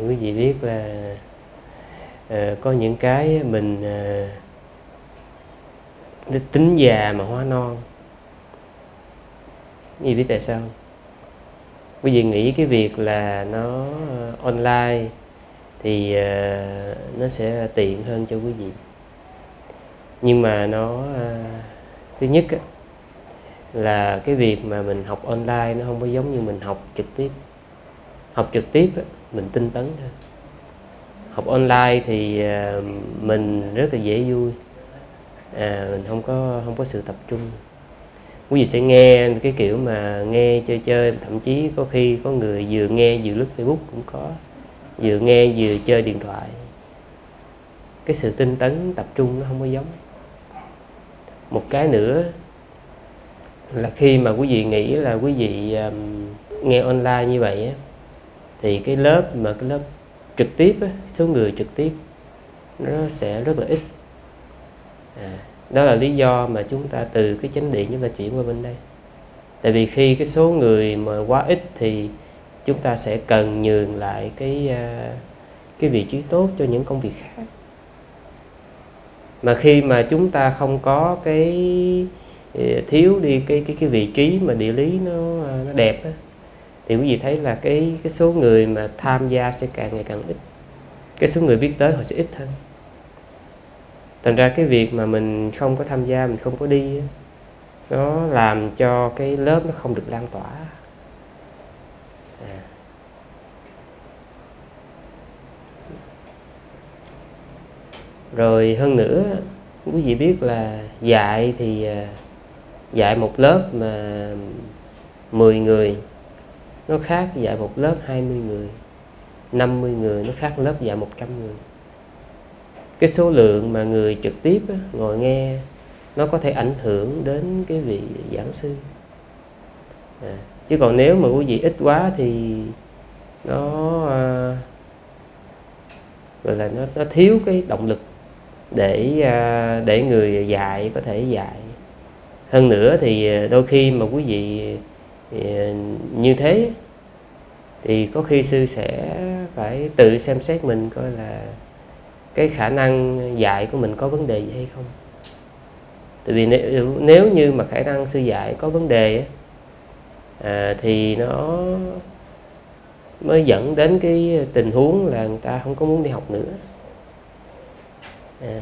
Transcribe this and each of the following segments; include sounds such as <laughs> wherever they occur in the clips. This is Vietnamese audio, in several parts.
quý vị biết là uh, có những cái mình uh, tính già mà hóa non. Quý vị biết tại sao quý vị nghĩ cái việc là nó ờ, online thì uh, nó sẽ tiện hơn cho quý vị. Nhưng mà nó uh, thứ nhất á, là cái việc mà mình học online nó không có giống như mình học trực tiếp. Học trực tiếp á, mình tinh tấn thôi. Học online thì ờ, mình rất là dễ vui. À, mình không có không có sự tập trung. Quý vị sẽ nghe cái kiểu mà nghe chơi chơi thậm chí có khi có người vừa nghe vừa lướt facebook cũng có vừa nghe vừa chơi điện thoại. Cái sự tinh tấn tập trung nó không có giống. Một cái nữa là khi mà quý vị nghĩ là quý vị um, nghe online như vậy á, thì cái lớp mà cái lớp trực tiếp á, số người trực tiếp nó sẽ rất là ít. À, đó là lý do mà chúng ta từ cái chánh điện chúng ta chuyển qua bên đây. Tại vì khi cái số người mà quá ít thì chúng ta sẽ cần nhường lại cái à, cái vị trí tốt cho những công việc khác. Mà khi mà chúng ta không có cái à, thiếu đi cái cái cái vị trí mà địa lý nó à, nó đẹp á, thì quý vị thấy là cái cái số người mà tham gia sẽ càng ngày càng ít. Cái số người biết tới họ sẽ ít hơn. Thành ra cái việc mà mình không có tham gia, mình không có đi nó làm cho cái lớp nó không được lan tỏa. À. rồi hơn nữa, quý vị biết là dạy thì à, dạy một lớp mà 10 người nó khác dạy một lớp 20 người 50 người nó khác lớp dạy 100 người. Cái số lượng mà người trực tiếp á, ngồi nghe nó có thể ảnh hưởng đến cái vị giảng sư. À, chứ còn nếu mà quý vị ít quá thì nó à, gọi là nó, nó thiếu cái động lực để à, để người dạy có thể dạy. Hơn nữa thì à, đôi khi mà quý vị thì ừ, như thế thì có khi sư sẽ phải tự xem xét mình coi là cái khả năng dạy của mình có vấn đề gì hay không tại vì nếu, ừ, nếu như mà khả năng sư dạy có vấn đề à, thì nó mới dẫn đến cái tình huống là người ta không có muốn đi học nữa à.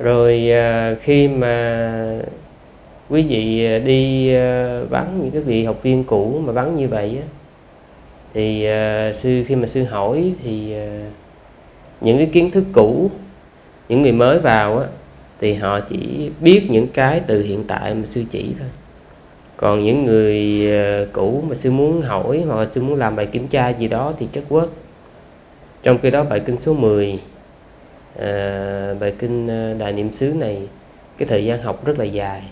Rồi à, khi mà quý vị à, đi à, vắng những cái vị học viên cũ mà vắng như vậy á, thì à, sư khi mà sư hỏi thì à, những cái kiến thức cũ những người mới vào á, thì họ chỉ biết những cái từ hiện tại mà sư chỉ thôi. Còn những người cũ mà sư muốn hỏi hoặc là sư muốn làm bài kiểm tra gì đó thì chất quất trong khi đó bài kinh số 10 Ờ, bài kinh ờ, đại niệm xứ này cái thời gian học rất là dài.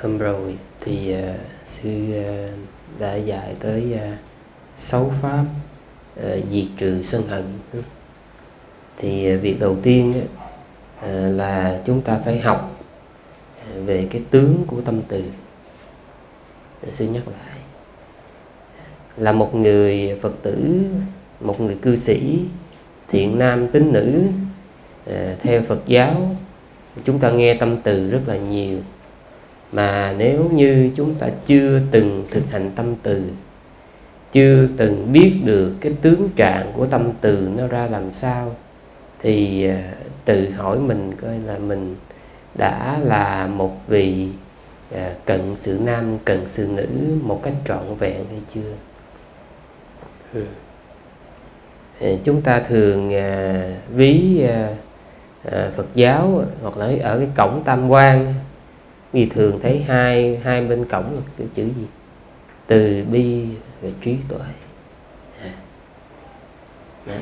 Hôm rồi thì uh, sư uh, đã dạy tới uh, sáu pháp uh, diệt trừ sân hận. Thì uh, việc đầu tiên uh, là chúng ta phải học về cái tướng của tâm từ. Sư nhắc lại. Là một người phật tử một người cư sĩ thiện nam tín nữ ờ, theo phật giáo, chúng ta nghe tâm từ rất là nhiều mà nếu như chúng ta chưa từng thực hành tâm từ, chưa từng biết được cái tướng trạng của tâm từ nó ra làm sao, thì ờ, tự hỏi mình coi là mình đã là một vị ờ, cận sự nam, cận sự nữ một cách trọn vẹn hay chưa ừ chúng ta thường à, ví à, à, Phật giáo hoặc là ở cái cổng Tam Quan vì thường thấy hai hai bên cổng là cái chữ gì? Từ bi và trí tuệ. Dạ. Dạ.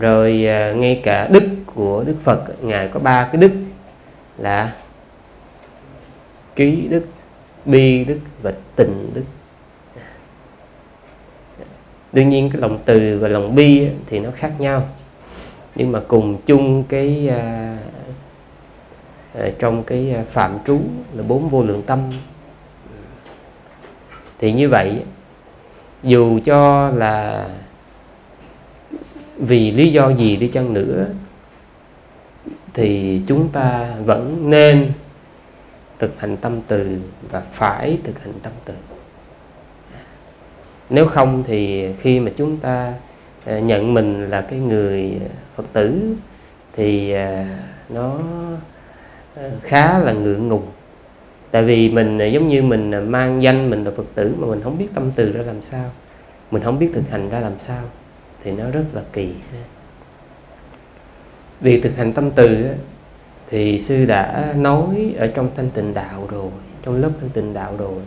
Rồi à, ngay cả đức của đức phật ngài có ba cái đức là trí đức bi đức và tình đức đương nhiên cái lòng từ và lòng bi thì nó khác nhau. Nhưng mà cùng chung cái à, uh, trong cái à, phạm trú là bốn vô lượng tâm. Thì như vậy dù cho là vì lý do gì đi chăng nữa thì chúng ta vẫn nên thực hành tâm từ và phải thực hành tâm từ nếu không thì khi mà chúng ta ờ, nhận mình là cái người phật tử thì ờ, nó ờ, khá là ngượng ngùng. Tại vì mình giống như mình mang danh mình là phật tử mà mình không biết tâm từ ra làm sao, mình không biết thực hành ra làm sao thì nó rất là kỳ việc thực hành tâm từ thì sư đã nói ở trong thanh tịnh đạo rồi, trong lớp thanh tịnh đạo rồi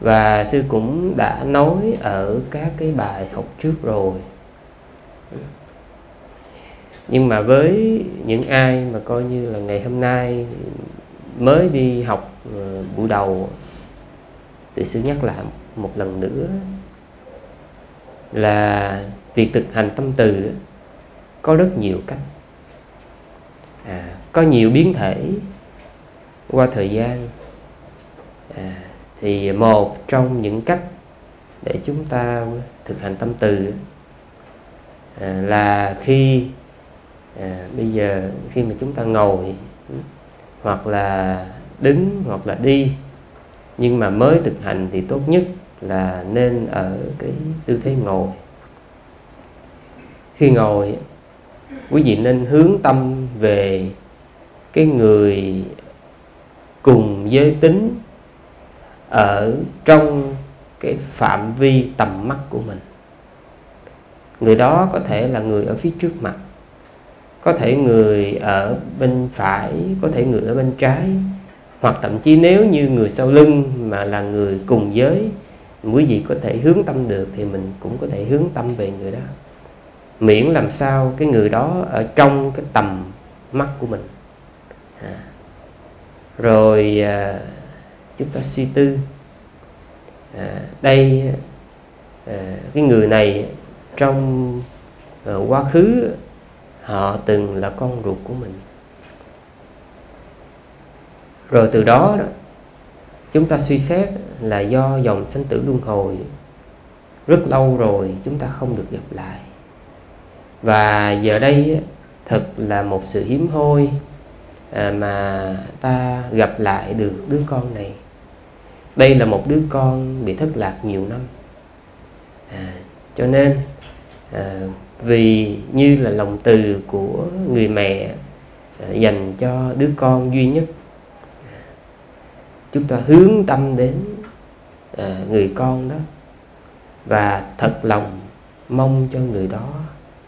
và sư cũng đã nói ở các cái bài học trước rồi. Nhưng mà với những ai mà coi như là ngày hôm nay mới đi học ờ, buổi đầu thì sư nhắc lại một lần nữa là việc thực hành tâm từ có rất nhiều cách. À, có nhiều biến thể qua thời gian. À, thì một trong những cách để chúng ta thực hành tâm từ à, là khi à, bây giờ khi mà chúng ta ngồi hoặc là đứng hoặc là đi nhưng mà mới thực hành thì tốt nhất là nên ở cái tư thế ngồi. Khi ngồi quý vị nên hướng tâm về cái người cùng giới tính ở trong cái phạm vi tầm mắt của mình. Người đó có thể là người ở phía trước mặt có thể người ở bên phải có thể người ở bên trái hoặc thậm chí nếu như người sau lưng mà là người cùng giới quý vị có thể hướng tâm được thì mình cũng có thể hướng tâm về người đó. Miễn làm sao cái người đó ở trong cái tầm mắt của mình. À. rồi à, chúng ta suy tư. À, đây à, cái người này trong à, quá khứ họ từng là con ruột của mình. Rồi từ đó, đó chúng ta suy xét là do dòng sinh tử luân hồi rất lâu rồi chúng ta không được gặp lại. Và giờ đây thật là một sự hiếm hoi à, mà ta gặp lại được đứa con này đây là một đứa con bị thất lạc nhiều năm. À, cho nên à, vì như là lòng từ của người mẹ à, dành cho đứa con duy nhất chúng ta hướng tâm đến à, người con đó và thật lòng mong cho người đó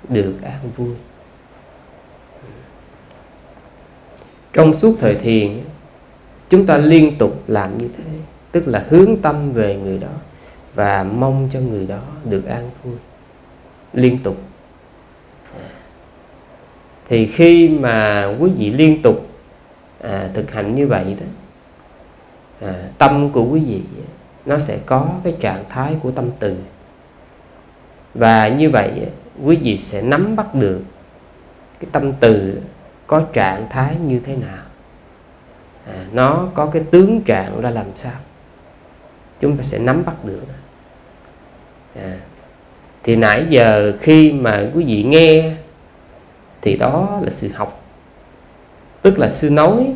được an vui. Trong suốt thời thiền chúng ta liên tục làm như thế tức là hướng tâm về người đó và mong cho người đó được an vui liên tục. Thì khi mà quý vị liên tục à, thực hành như vậy đó à, tâm của quý vị nó sẽ có cái trạng thái của tâm từ. Và như vậy quý vị sẽ nắm bắt được cái tâm từ có trạng thái như thế nào. À, nó có cái tướng trạng ra làm sao chúng ta sẽ nắm bắt được à, thì nãy giờ khi mà quý vị nghe thì đó là sự học tức là sư nói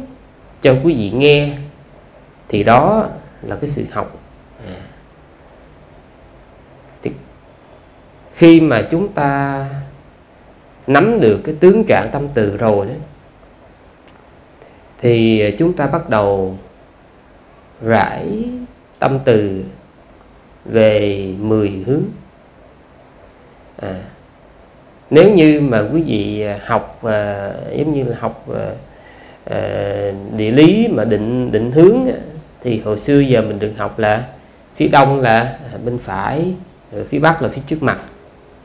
cho quý vị nghe thì đó là cái sự học à. thì khi mà chúng ta nắm được cái tướng trạng tâm từ rồi đó thì chúng ta bắt đầu rải tâm từ về 10 hướng. À, nếu như mà quý vị à, học à, giống như là học à, à, địa lý mà định định hướng thì hồi xưa giờ mình được học là phía đông là bên phải phía bắc là phía trước mặt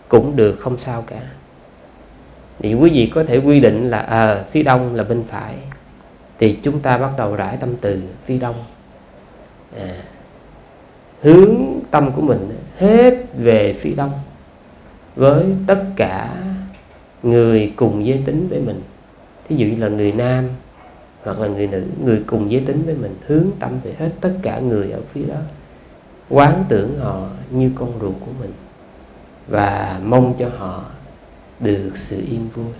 cũng được không sao cả. Thì quý vị có thể quy định là à, phía đông là bên phải thì chúng ta bắt đầu rải tâm từ phía đông. À, hướng tâm của mình hết về phía đông với tất cả người cùng giới tính với mình. Ví dụ như là người nam hoặc là người nữ, người cùng giới tính với mình, hướng tâm về hết tất cả người ở phía đó, quán tưởng họ như con ruột của mình và mong cho họ được sự yên vui.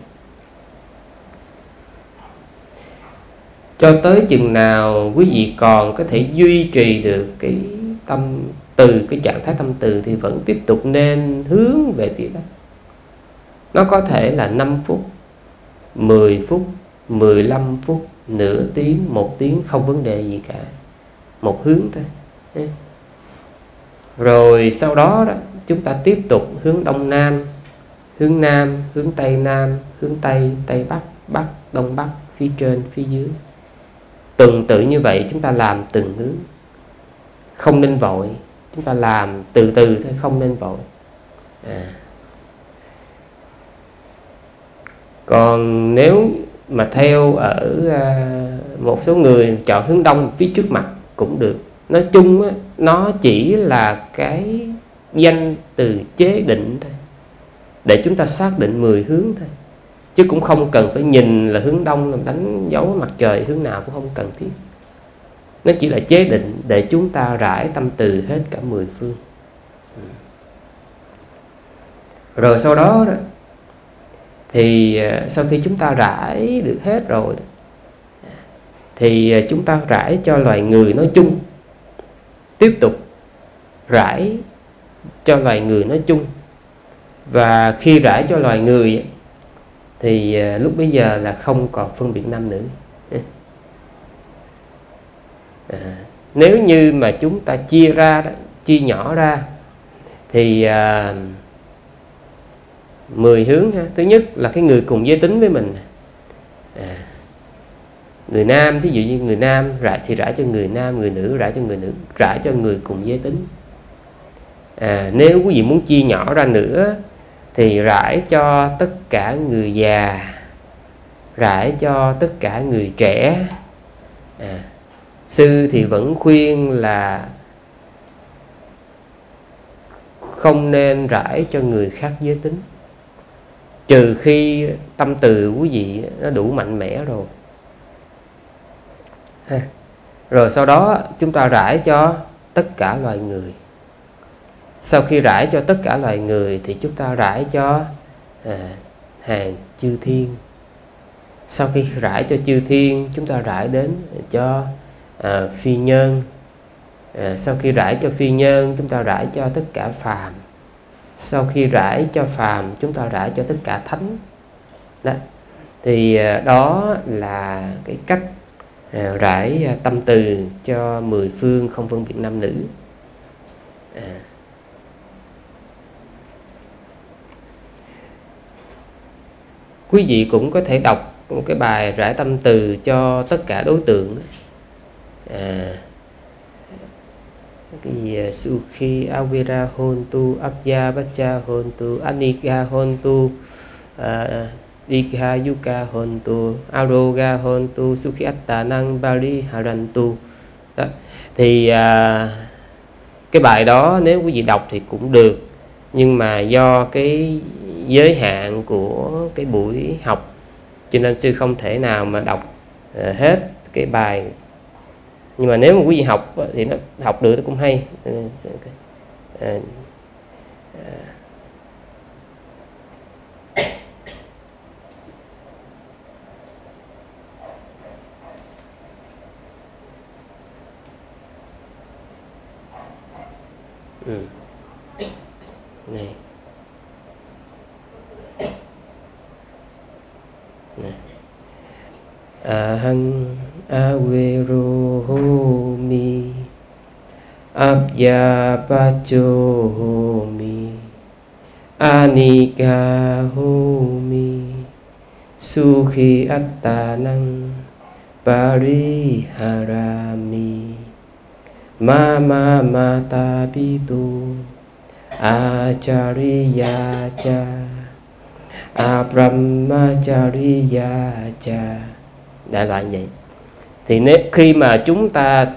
Cho tới chừng nào quý vị còn có thể duy trì được cái tâm từ cái trạng thái tâm từ thì vẫn tiếp tục nên hướng về phía đó. Nó có thể là 5 phút 10 phút 15 phút nửa tiếng một tiếng không vấn đề gì cả. Một hướng thôi. Rồi sau đó, đó chúng ta tiếp tục hướng đông nam hướng nam hướng tây nam hướng tây tây bắc bắc đông bắc phía trên phía dưới. Tuần tự như vậy chúng ta làm từng hướng không nên vội. Chúng ta làm từ từ thôi không nên vội. À. còn nếu mà theo ở à, một số người chọn hướng đông phía trước mặt cũng được. Nói chung á, nó chỉ là cái danh từ chế định thôi. Để chúng ta xác định 10 hướng thôi. Chứ cũng không cần phải nhìn là hướng đông làm đánh dấu mặt trời hướng nào cũng không cần thiết nó chỉ là chế định để chúng ta rải tâm từ hết cả mười phương. Rồi sau đó, thì à, sau khi chúng ta rải được hết rồi thì à, chúng ta rải cho loài người nói chung tiếp tục rải cho loài người nói chung. Và khi rải cho loài người thì à, lúc bây giờ là không còn phân biệt nam nữ à, nếu như mà chúng ta chia ra chia nhỏ ra thì à, 10 hướng ha. Thứ nhất là cái người cùng giới tính với mình. À, người nam thí dụ như người nam rải thì rải cho người nam người nữ rải cho người nữ rải cho người cùng giới tính. À, nếu quý vị muốn chia nhỏ ra nữa thì rải cho tất cả người già rải cho tất cả người trẻ. À, sư thì vẫn khuyên là không nên rải cho người khác giới tính. Trừ khi tâm từ quý vị nó đủ mạnh mẽ rồi. Ha. rồi sau đó chúng ta rải cho tất cả loài người. Sau khi rải cho tất cả loài người thì chúng ta rải cho à, hàng chư thiên. Sau khi rải cho chư thiên chúng ta rải đến cho à, phi nhân. À, sau khi rải cho phi nhân chúng ta rải cho tất cả phàm. Sau khi rải cho phàm chúng ta rải cho tất cả thánh. Đó. Thì à, đó là cái cách à, rải tâm từ cho mười phương không phân biệt nam nữ. À. quý vị cũng có thể đọc một cái bài rải tâm từ cho tất cả đối tượng à, cái gì à, Sukhi Avira Hontu Abya Bacha Hontu Anika Hontu à, Dikha Yuka Hontu Aroga Hontu Sukhi Attanang Bali Harantu đó. thì à, cái bài đó nếu quý vị đọc thì cũng được nhưng mà do cái giới hạn của cái buổi học cho nên sư không thể nào mà đọc à, hết cái bài nhưng mà nếu mà quý vị học thì nó học được nó cũng hay. À, ừ. này. Này. À, awiruhumi abya pacuhumi anikahumi sukhi attanang pariharami mama mata pitu acariya ca abrahmacariya ca dan nah, lain-lain thì nếu khi mà chúng ta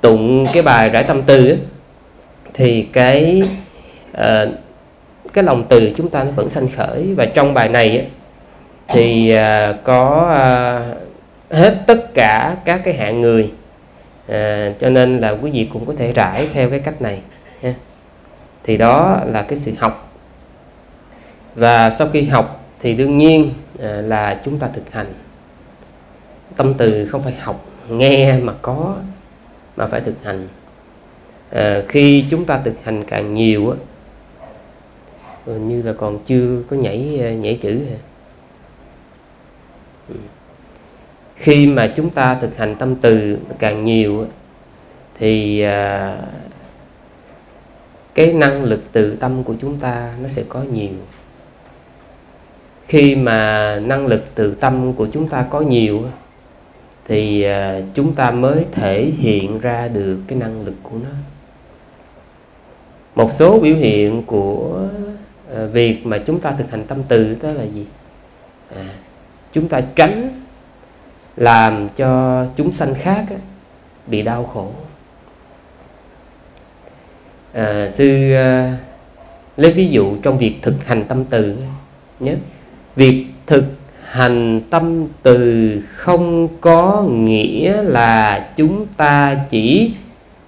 tụng cái bài rải tâm từ ấy, thì cái uh, cái lòng từ chúng ta nó vẫn sanh khởi. Và trong bài này ấy, thì uh, có uh, hết tất cả các cái hạng người. À, cho nên là quý vị cũng có thể rải theo cái cách này ha. thì đó là cái sự học. Và sau khi học thì đương nhiên à, là chúng ta thực hành tâm từ không phải học nghe mà có mà phải thực hành. À, khi chúng ta thực hành càng nhiều á như là còn chưa có nhảy ờ, nhảy chữ hả? Ừ. Khi mà chúng ta thực hành tâm từ càng nhiều thì à, cái năng lực từ tâm của chúng ta nó sẽ có nhiều. Khi mà năng lực từ tâm của chúng ta có nhiều thì à, chúng ta mới thể hiện ra được cái năng lực của nó. Một số biểu hiện của à, việc mà chúng ta thực hành tâm từ đó là gì? À, chúng ta tránh làm cho chúng sanh khác á, bị đau khổ. À, sư à, lấy ví dụ trong việc thực hành tâm từ nhé. Việc thực hành tâm từ không có nghĩa là chúng ta chỉ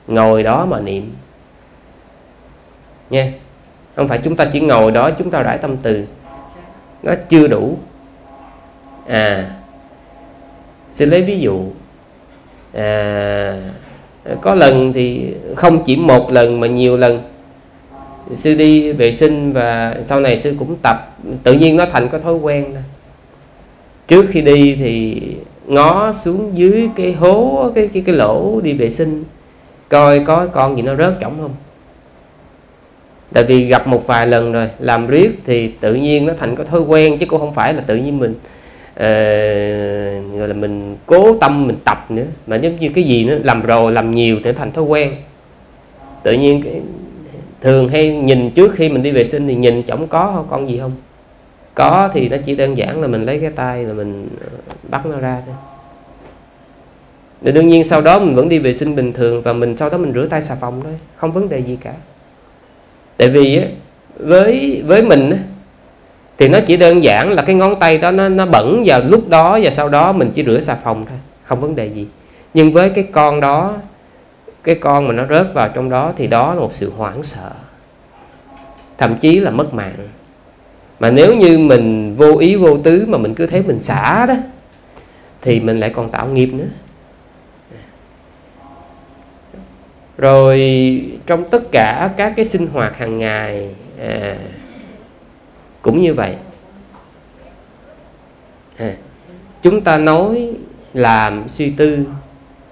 ngồi đó mà niệm. Nha không phải chúng ta chỉ ngồi đó chúng ta rải tâm từ. Nó chưa đủ. À xin lấy ví dụ. À, có lần thì không chỉ một lần mà nhiều lần. Sư đi vệ sinh và sau này sư cũng tập. Tự nhiên nó thành có thói quen đó trước khi đi thì ngó xuống dưới cái hố cái cái cái lỗ đi vệ sinh coi có con gì nó rớt trỏng không. Tại vì gặp một vài lần rồi làm riết thì tự nhiên nó thành có thói quen chứ cũng không phải là tự nhiên mình uh, gọi là mình cố tâm mình tập nữa mà giống như cái gì nó làm rồi làm nhiều thì thành thói quen. Tự nhiên cái thường hay nhìn trước khi mình đi vệ sinh thì nhìn chổng có con gì không? Có thì nó chỉ đơn giản là mình lấy cái tay là mình ờ, bắt nó ra thôi. Để đương nhiên sau đó mình vẫn đi vệ sinh bình thường và mình, sau đó mình rửa tay xà phòng thôi, không vấn đề gì cả. Tại vì với với mình thì nó chỉ đơn giản là cái ngón tay đó nó nó bẩn vào lúc đó và sau đó mình chỉ rửa xà phòng thôi, không vấn đề gì. Nhưng với cái con đó, cái con mà nó rớt vào trong đó thì đó là một sự hoảng sợ, thậm chí là mất mạng mà nếu như mình vô ý vô tứ mà mình cứ thấy mình xả đó thì mình lại còn tạo nghiệp nữa. Rồi trong tất cả các cái sinh hoạt hàng ngày à, cũng như vậy. À, chúng ta nói làm suy tư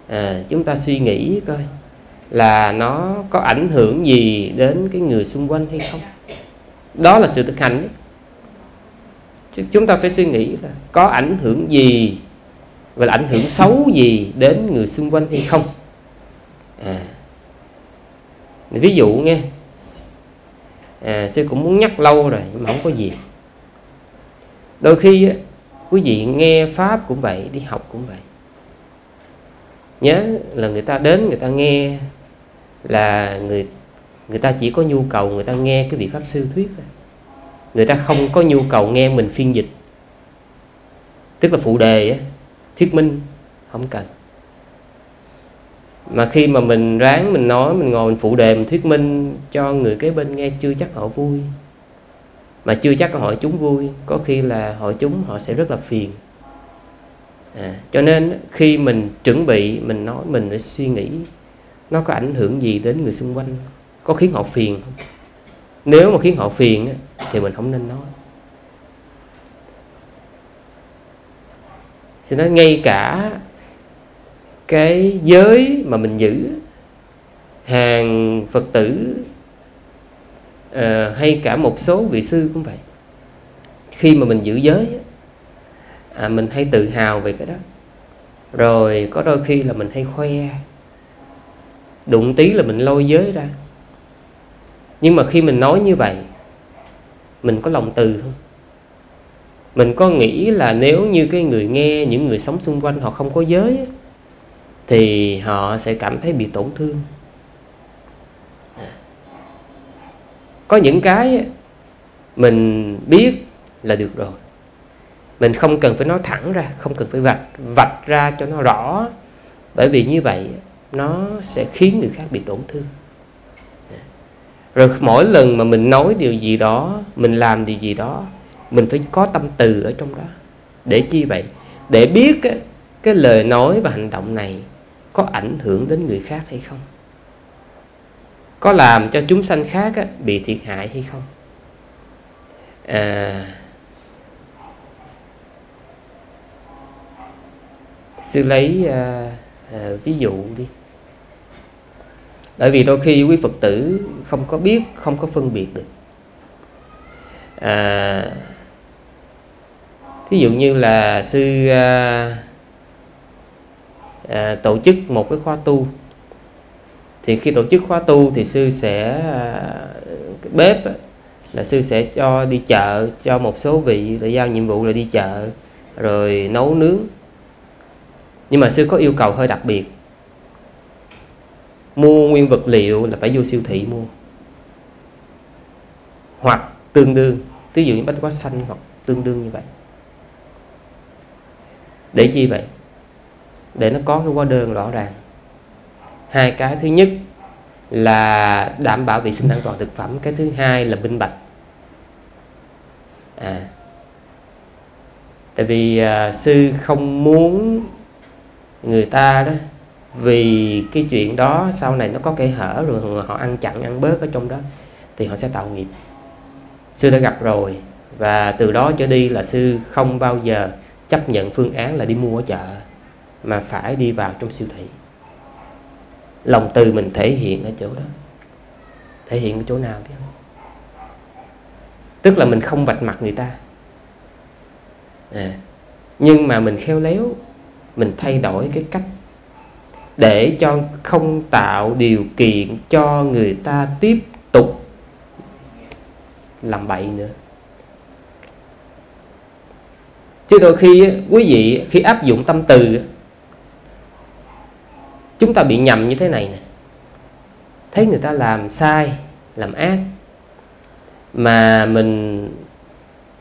à, chúng ta suy nghĩ coi là nó có ảnh hưởng gì đến cái người xung quanh hay không. Đó là sự thực hành đấy. Chứ chúng ta phải suy nghĩ là có ảnh hưởng gì và là ảnh hưởng xấu gì đến người xung quanh hay không? À, ví dụ nghe à, sư cũng muốn nhắc lâu rồi nhưng mà không có gì. Đôi khi á, quý vị nghe pháp cũng vậy đi học cũng vậy. Nhớ là người ta đến người ta nghe là người người ta chỉ có nhu cầu người ta nghe cái vị pháp sư thuyết thôi người ta không có nhu cầu nghe mình phiên dịch. Tức là phụ đề thuyết minh không cần. Mà khi mà mình ráng mình nói mình ngồi mình phụ đề mình thuyết minh cho người kế bên nghe chưa chắc họ vui. Mà chưa chắc họ chúng vui có khi là họ chúng họ sẽ rất là phiền. À, cho nên khi mình chuẩn bị mình nói mình phải suy nghĩ nó có ảnh hưởng gì đến người xung quanh có khiến họ phiền không? Nếu mà khiến họ phiền thì mình không nên nói. Thì nói ngay cả cái giới mà mình giữ hàng phật tử uh, hay cả một số vị sư cũng vậy. Khi mà mình giữ giới à, mình hay tự hào về cái đó. Rồi có đôi khi là mình hay khoe. Đụng tí là mình lôi giới ra nhưng mà khi mình nói như vậy, mình có lòng từ không? Mình có nghĩ là nếu như cái người nghe, những người sống xung quanh họ không có giới thì họ sẽ cảm thấy bị tổn thương. Có những cái mình biết là được rồi. Mình không cần phải nói thẳng ra, không cần phải vạch vạch ra cho nó rõ bởi vì như vậy nó sẽ khiến người khác bị tổn thương rồi mỗi lần mà mình nói điều gì đó mình làm điều gì đó mình phải có tâm từ ở trong đó. Để chi vậy? Để biết cái, cái lời nói và hành động này có ảnh hưởng đến người khác hay không? Có làm cho chúng sanh khác bị thiệt hại hay không? À, sư lấy à, à, ví dụ đi bởi vì đôi khi quý phật tử không có biết không có phân biệt được. À, ví dụ như là sư à, à, tổ chức một cái khóa tu. Thì khi tổ chức khóa tu thì sư sẽ à, cái bếp là sư sẽ cho đi chợ cho một số vị để giao nhiệm vụ là đi chợ rồi nấu nướng. Nhưng mà sư có yêu cầu hơi đặc biệt mua nguyên vật liệu là phải vô siêu thị mua. Hoặc tương đương ví dụ như bánh quá xanh hoặc tương đương như vậy. Để chi vậy? Để nó có cái hóa đơn rõ ràng. Hai cái thứ nhất là đảm bảo vệ sinh an toàn thực phẩm cái thứ hai là minh bạch. À. Tại vì à, sư không muốn người ta đó vì cái chuyện đó sau này nó có kẻ hở rồi họ ăn chặn ăn bớt ở trong đó thì họ sẽ tạo nghiệp. Sư đã gặp rồi và từ đó trở đi là sư không bao giờ chấp nhận phương án là đi mua ở chợ mà phải đi vào trong siêu thị. Lòng từ mình thể hiện ở chỗ đó. Thể hiện ở chỗ nào biết không? Tức là mình không vạch mặt người ta. À, nhưng mà mình khéo léo mình thay đổi cái cách để cho không tạo điều kiện cho người ta tiếp tục làm bậy nữa chứ đôi khi quý vị, khi áp dụng tâm từ chúng ta bị nhầm như thế này nè thấy người ta làm sai, làm ác, mà mình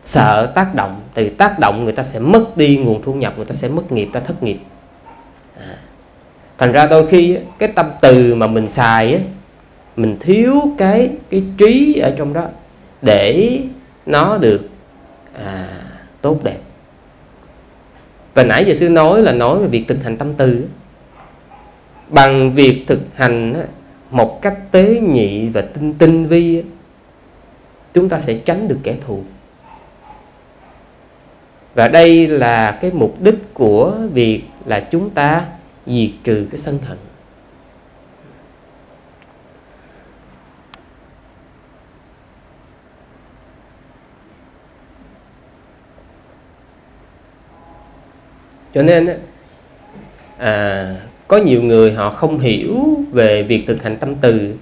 sợ tác động, từ tác động người ta sẽ mất đi nguồn thu nhập, người ta sẽ mất nghiệp ta thất nghiệp thành ra đôi khi cái tâm từ mà mình xài á mình thiếu cái cái trí ở trong đó để nó được à, tốt đẹp. Và nãy giờ sư nói là nói về việc thực hành tâm từ bằng việc thực hành một cách tế nhị và tinh tinh vi chúng ta sẽ tránh được kẻ thù. Và đây là cái mục đích của việc là chúng ta diệt trừ cái sân hận. Cho nên à, có nhiều người họ không hiểu về việc thực hành tâm từ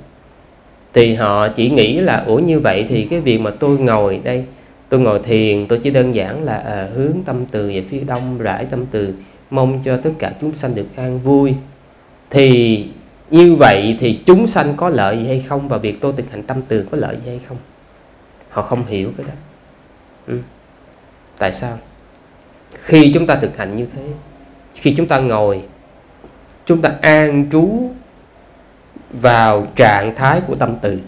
thì họ chỉ nghĩ là ủa như vậy thì cái việc mà tôi ngồi đây tôi ngồi thiền tôi chỉ đơn giản là à, hướng tâm từ về phía đông rải tâm từ mong cho tất cả chúng sanh được an vui. Thì như vậy thì chúng sanh có lợi gì hay không và việc tôi thực hành tâm từ có lợi gì hay không? Họ không hiểu cái đó. Ừ. tại sao? Khi chúng ta thực hành như thế khi chúng ta ngồi chúng ta an trú vào trạng thái của tâm từ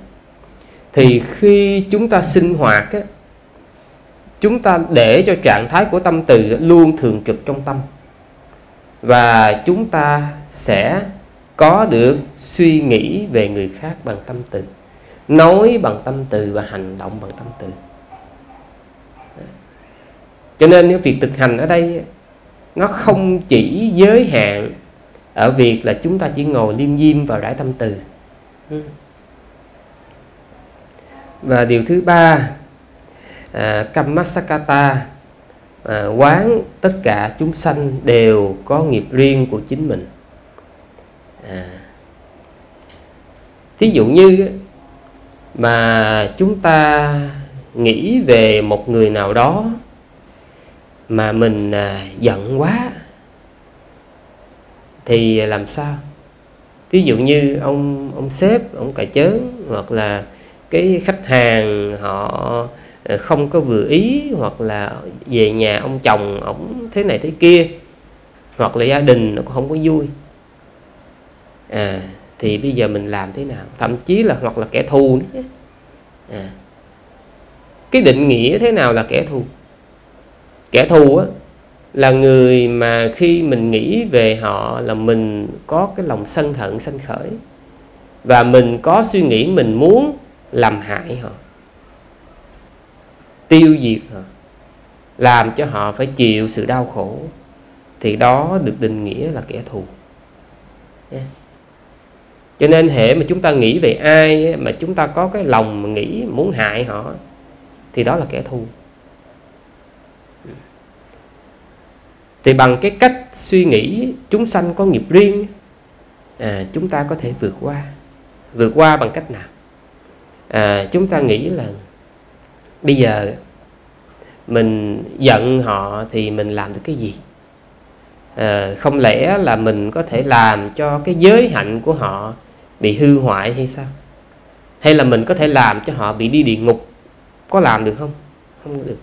thì khi chúng ta sinh hoạt á, chúng ta để cho trạng thái của tâm từ luôn thường trực trong tâm và chúng ta sẽ có được suy nghĩ về người khác bằng tâm từ. Nói bằng tâm từ và hành động bằng tâm từ. Cho nên việc thực hành ở đây nó không chỉ giới hạn ở việc là chúng ta chỉ ngồi liêm diêm vào rải tâm từ. Và điều thứ ba à, kamasakata à, quán tất cả chúng sanh đều có nghiệp riêng của chính mình. À, thí dụ như mà chúng ta nghĩ về một người nào đó mà mình à, giận quá thì làm sao? Ví dụ như ông ông sếp ông cà chớn hoặc là cái khách hàng họ Ờ, không có vừa ý hoặc là về nhà ông chồng ổng thế này thế kia hoặc là gia đình nó cũng không có vui. À, thì bây giờ mình làm thế nào? Thậm chí là hoặc là kẻ thù nữa chứ. À, cái định nghĩa thế nào là kẻ thù? Kẻ thù á là người mà khi mình nghĩ về họ là mình có cái lòng sân hận sân khởi. Và mình có suy nghĩ mình muốn làm hại họ tiêu diệt họ làm cho họ phải chịu sự đau khổ thì đó được định nghĩa là kẻ thù. Yeah. cho nên hệ mà chúng ta nghĩ về ai mà chúng ta có cái lòng mà nghĩ muốn hại họ thì đó là kẻ thù. Thì bằng cái cách suy nghĩ chúng sanh có nghiệp riêng à, chúng ta có thể vượt qua. Vượt qua bằng cách nào? À, chúng ta nghĩ là bây giờ mình giận họ thì mình làm được cái gì? À, không lẽ là mình có thể làm cho cái giới hạnh của họ bị hư hoại hay sao? Hay là mình có thể làm cho họ bị đi địa ngục có làm được không? Không được.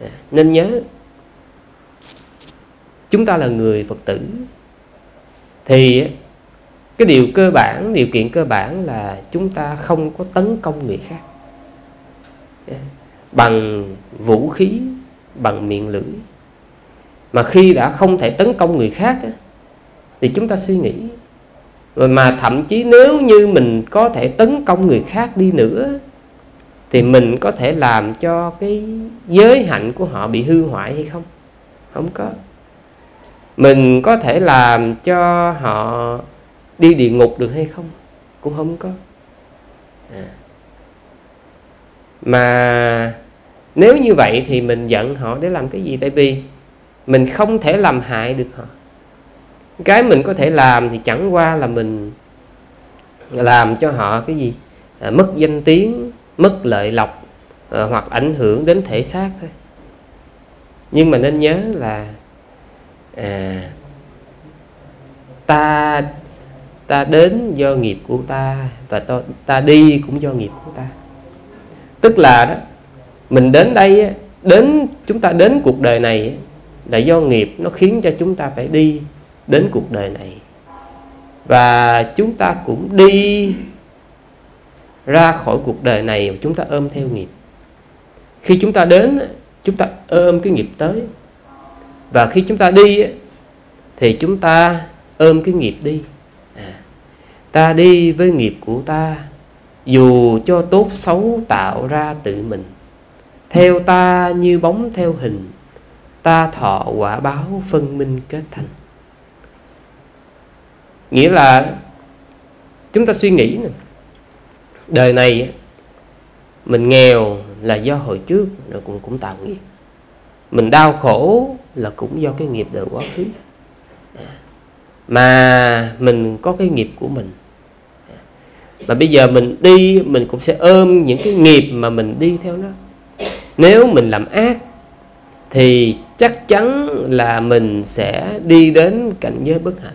À, nên nhớ chúng ta là người phật tử. Thì cái điều cơ bản điều kiện cơ bản là chúng ta không có tấn công người khác bằng vũ khí, bằng miệng lưỡi. Mà khi đã không thể tấn công người khác thì chúng ta suy nghĩ. Rồi mà thậm chí nếu như mình có thể tấn công người khác đi nữa, thì mình có thể làm cho cái giới hạnh của họ bị hư hoại hay không? Không có. Mình có thể làm cho họ đi địa ngục được hay không? Cũng không có. À mà nếu như vậy thì mình giận họ để làm cái gì? Tại vì mình không thể làm hại được họ. Cái mình có thể làm thì chẳng qua là mình làm cho họ cái gì? À, mất danh tiếng mất lợi lộc à, hoặc ảnh hưởng đến thể xác thôi. Nhưng mà nên nhớ là à, ta ta đến do nghiệp của ta và ta, ta đi cũng do nghiệp của ta tức là đó mình đến đây đến chúng ta đến cuộc đời này là do nghiệp nó khiến cho chúng ta phải đi đến cuộc đời này. Và chúng ta cũng đi ra khỏi cuộc đời này chúng ta ôm theo nghiệp. Khi chúng ta đến chúng ta ôm cái nghiệp tới. Và khi chúng ta đi thì chúng ta ôm cái nghiệp đi. À, ta đi với nghiệp của ta dù cho tốt xấu tạo ra tự mình, theo ta như bóng theo hình, ta thọ quả báo phân minh kết thành. Nghĩa là chúng ta suy nghĩ nè, đời này mình nghèo là do hồi trước rồi cũng cũng tạo nghiệp. Mình đau khổ là cũng do cái nghiệp đời quá khứ. Mà mình có cái nghiệp của mình mà bây giờ mình đi, mình cũng sẽ ôm những cái nghiệp mà mình đi theo nó. Nếu mình làm ác, thì chắc chắn là mình sẽ đi đến cảnh giới bất hạnh.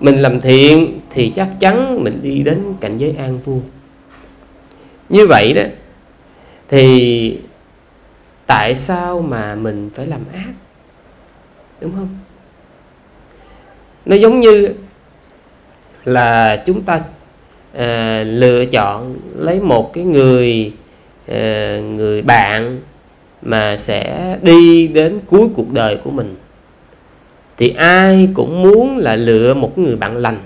Mình làm thiện, thì chắc chắn mình đi đến cảnh giới an vui. Như vậy đó, thì tại sao mà mình phải làm ác? Đúng không? Nó giống như là chúng ta à, lựa chọn lấy một cái người à, người bạn mà sẽ đi đến cuối cuộc đời của mình. Thì ai cũng muốn là lựa một người bạn lành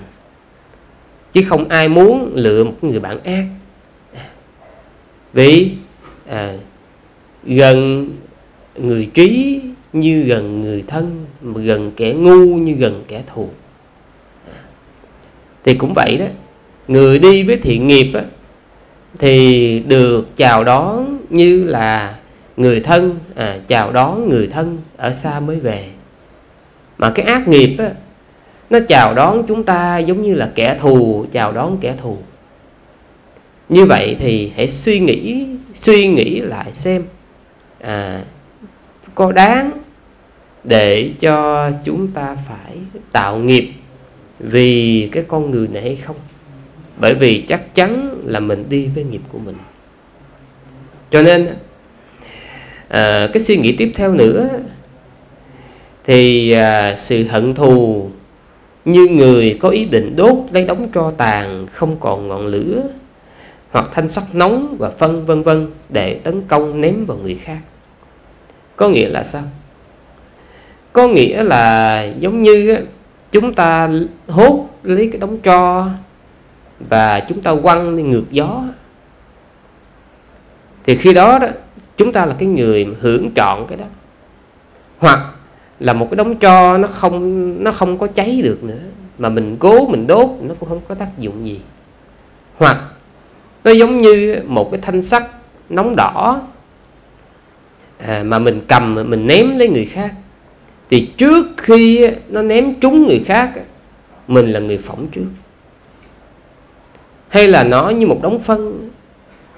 chứ không ai muốn lựa một người bạn ác. Vì à, gần người trí như gần người thân mà gần kẻ ngu như gần kẻ thù. Thì cũng vậy đó người đi với thiện nghiệp á, thì được chào đón như là người thân à, chào đón người thân ở xa mới về. Mà cái ác nghiệp á, nó chào đón chúng ta giống như là kẻ thù chào đón kẻ thù. Như vậy thì hãy suy nghĩ suy nghĩ lại xem à, có đáng để cho chúng ta phải tạo nghiệp vì cái con người này hay không? Bởi vì chắc chắn là mình đi với nghiệp của mình. Cho nên à, cái suy nghĩ tiếp theo nữa thì à, sự hận thù như người có ý định đốt lấy đống tro tàn không còn ngọn lửa hoặc thanh sắt nóng và phân vân vân để tấn công ném vào người khác. Có nghĩa là sao? Có nghĩa là giống như chúng ta hốt lấy cái đống tro và chúng ta quăng đi ngược gió. Thì khi đó đó chúng ta là cái người hưởng trọn cái đó. Hoặc là một cái đống tro nó không nó không có cháy được nữa mà mình cố mình đốt nó cũng không có tác dụng gì. Hoặc nó giống như một cái thanh sắt nóng đỏ à, mà mình cầm mình ném lấy người khác. Thì trước khi nó ném trúng người khác mình là người phỏng trước hay là nó như một đống phân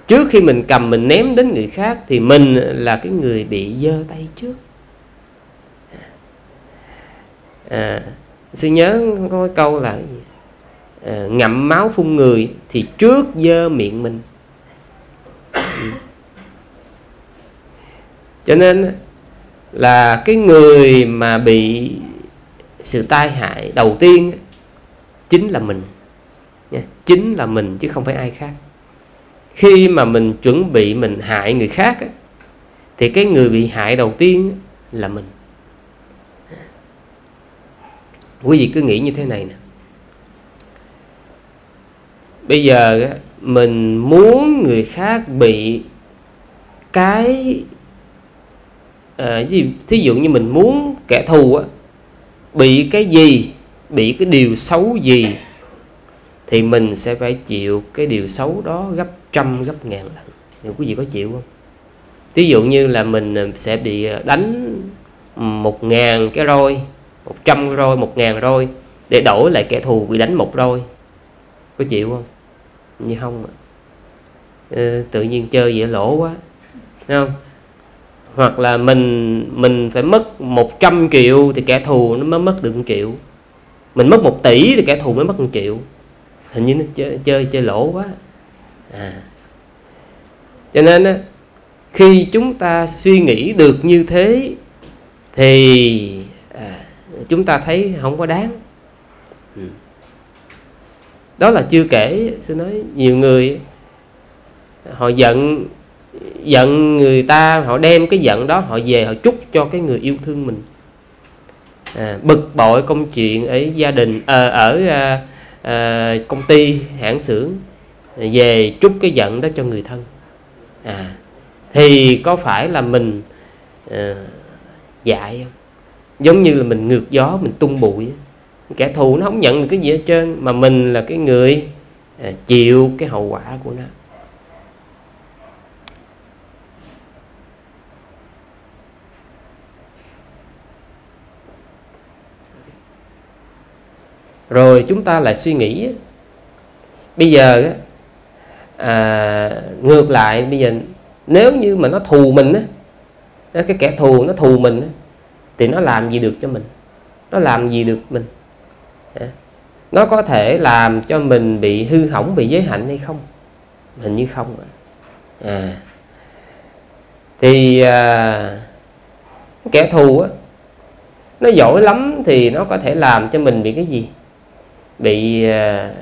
trước khi mình cầm mình ném đến người khác thì mình là cái người bị dơ tay trước à, sư nhớ có cái câu là gì? À, ngậm máu phun người thì trước dơ miệng mình cho nên là cái người mà bị sự tai hại đầu tiên chính là mình. Dạ, chính là mình chứ không phải ai khác. Khi mà mình chuẩn bị mình hại người khác thì cái người bị hại đầu tiên là mình. Quý vị cứ nghĩ như thế này nè. Bây giờ mình muốn người khác bị cái ờ, à, gì thí dụ như mình muốn kẻ thù á, bị cái gì bị cái điều xấu gì thì mình sẽ phải chịu cái điều xấu đó gấp trăm gấp ngàn lần. Thì quý vị có chịu không? Ví dụ như là mình ờ, sẽ bị ờ, đánh một ngàn cái roi một trăm roi một ngàn roi để đổi lại kẻ thù bị đánh một roi. Có chịu không? Như không ừ, tự nhiên chơi dễ lỗ quá Thấy không? Hoặc là mình mình phải mất 100 triệu thì kẻ thù nó mới mất được 1 triệu. Mình mất 1 tỷ thì kẻ thù mới mất 1 triệu hình như nó chơi chơi, chơi lỗ quá. À. cho nên á, khi chúng ta suy nghĩ được như thế thì à, chúng ta thấy không có đáng. Ừ. Đó là chưa kể sư nói nhiều người họ giận giận người ta họ đem cái giận đó họ về họ chúc cho cái người yêu thương mình. À, bực bội công chuyện ở gia đình à, ở à, à, công ty hãng xưởng à, về trút cái giận đó cho người thân. À, thì có phải là mình ờ, à, dạy không? Giống như là mình ngược gió mình tung bụi kẻ thù nó không nhận được cái gì hết trơn mà mình là cái người à, chịu cái hậu quả của nó. Rồi chúng ta lại suy nghĩ. Bây giờ à, ngược lại bây giờ nếu như mà nó thù mình á cái kẻ thù nó thù mình á, thì nó làm gì được cho mình? Nó làm gì được mình? Nó có thể làm cho mình bị hư hỏng về giới hạnh hay không? Hình như không à. Thì à, kẻ thù á nó giỏi lắm thì nó có thể làm cho mình bị cái gì? Bị à,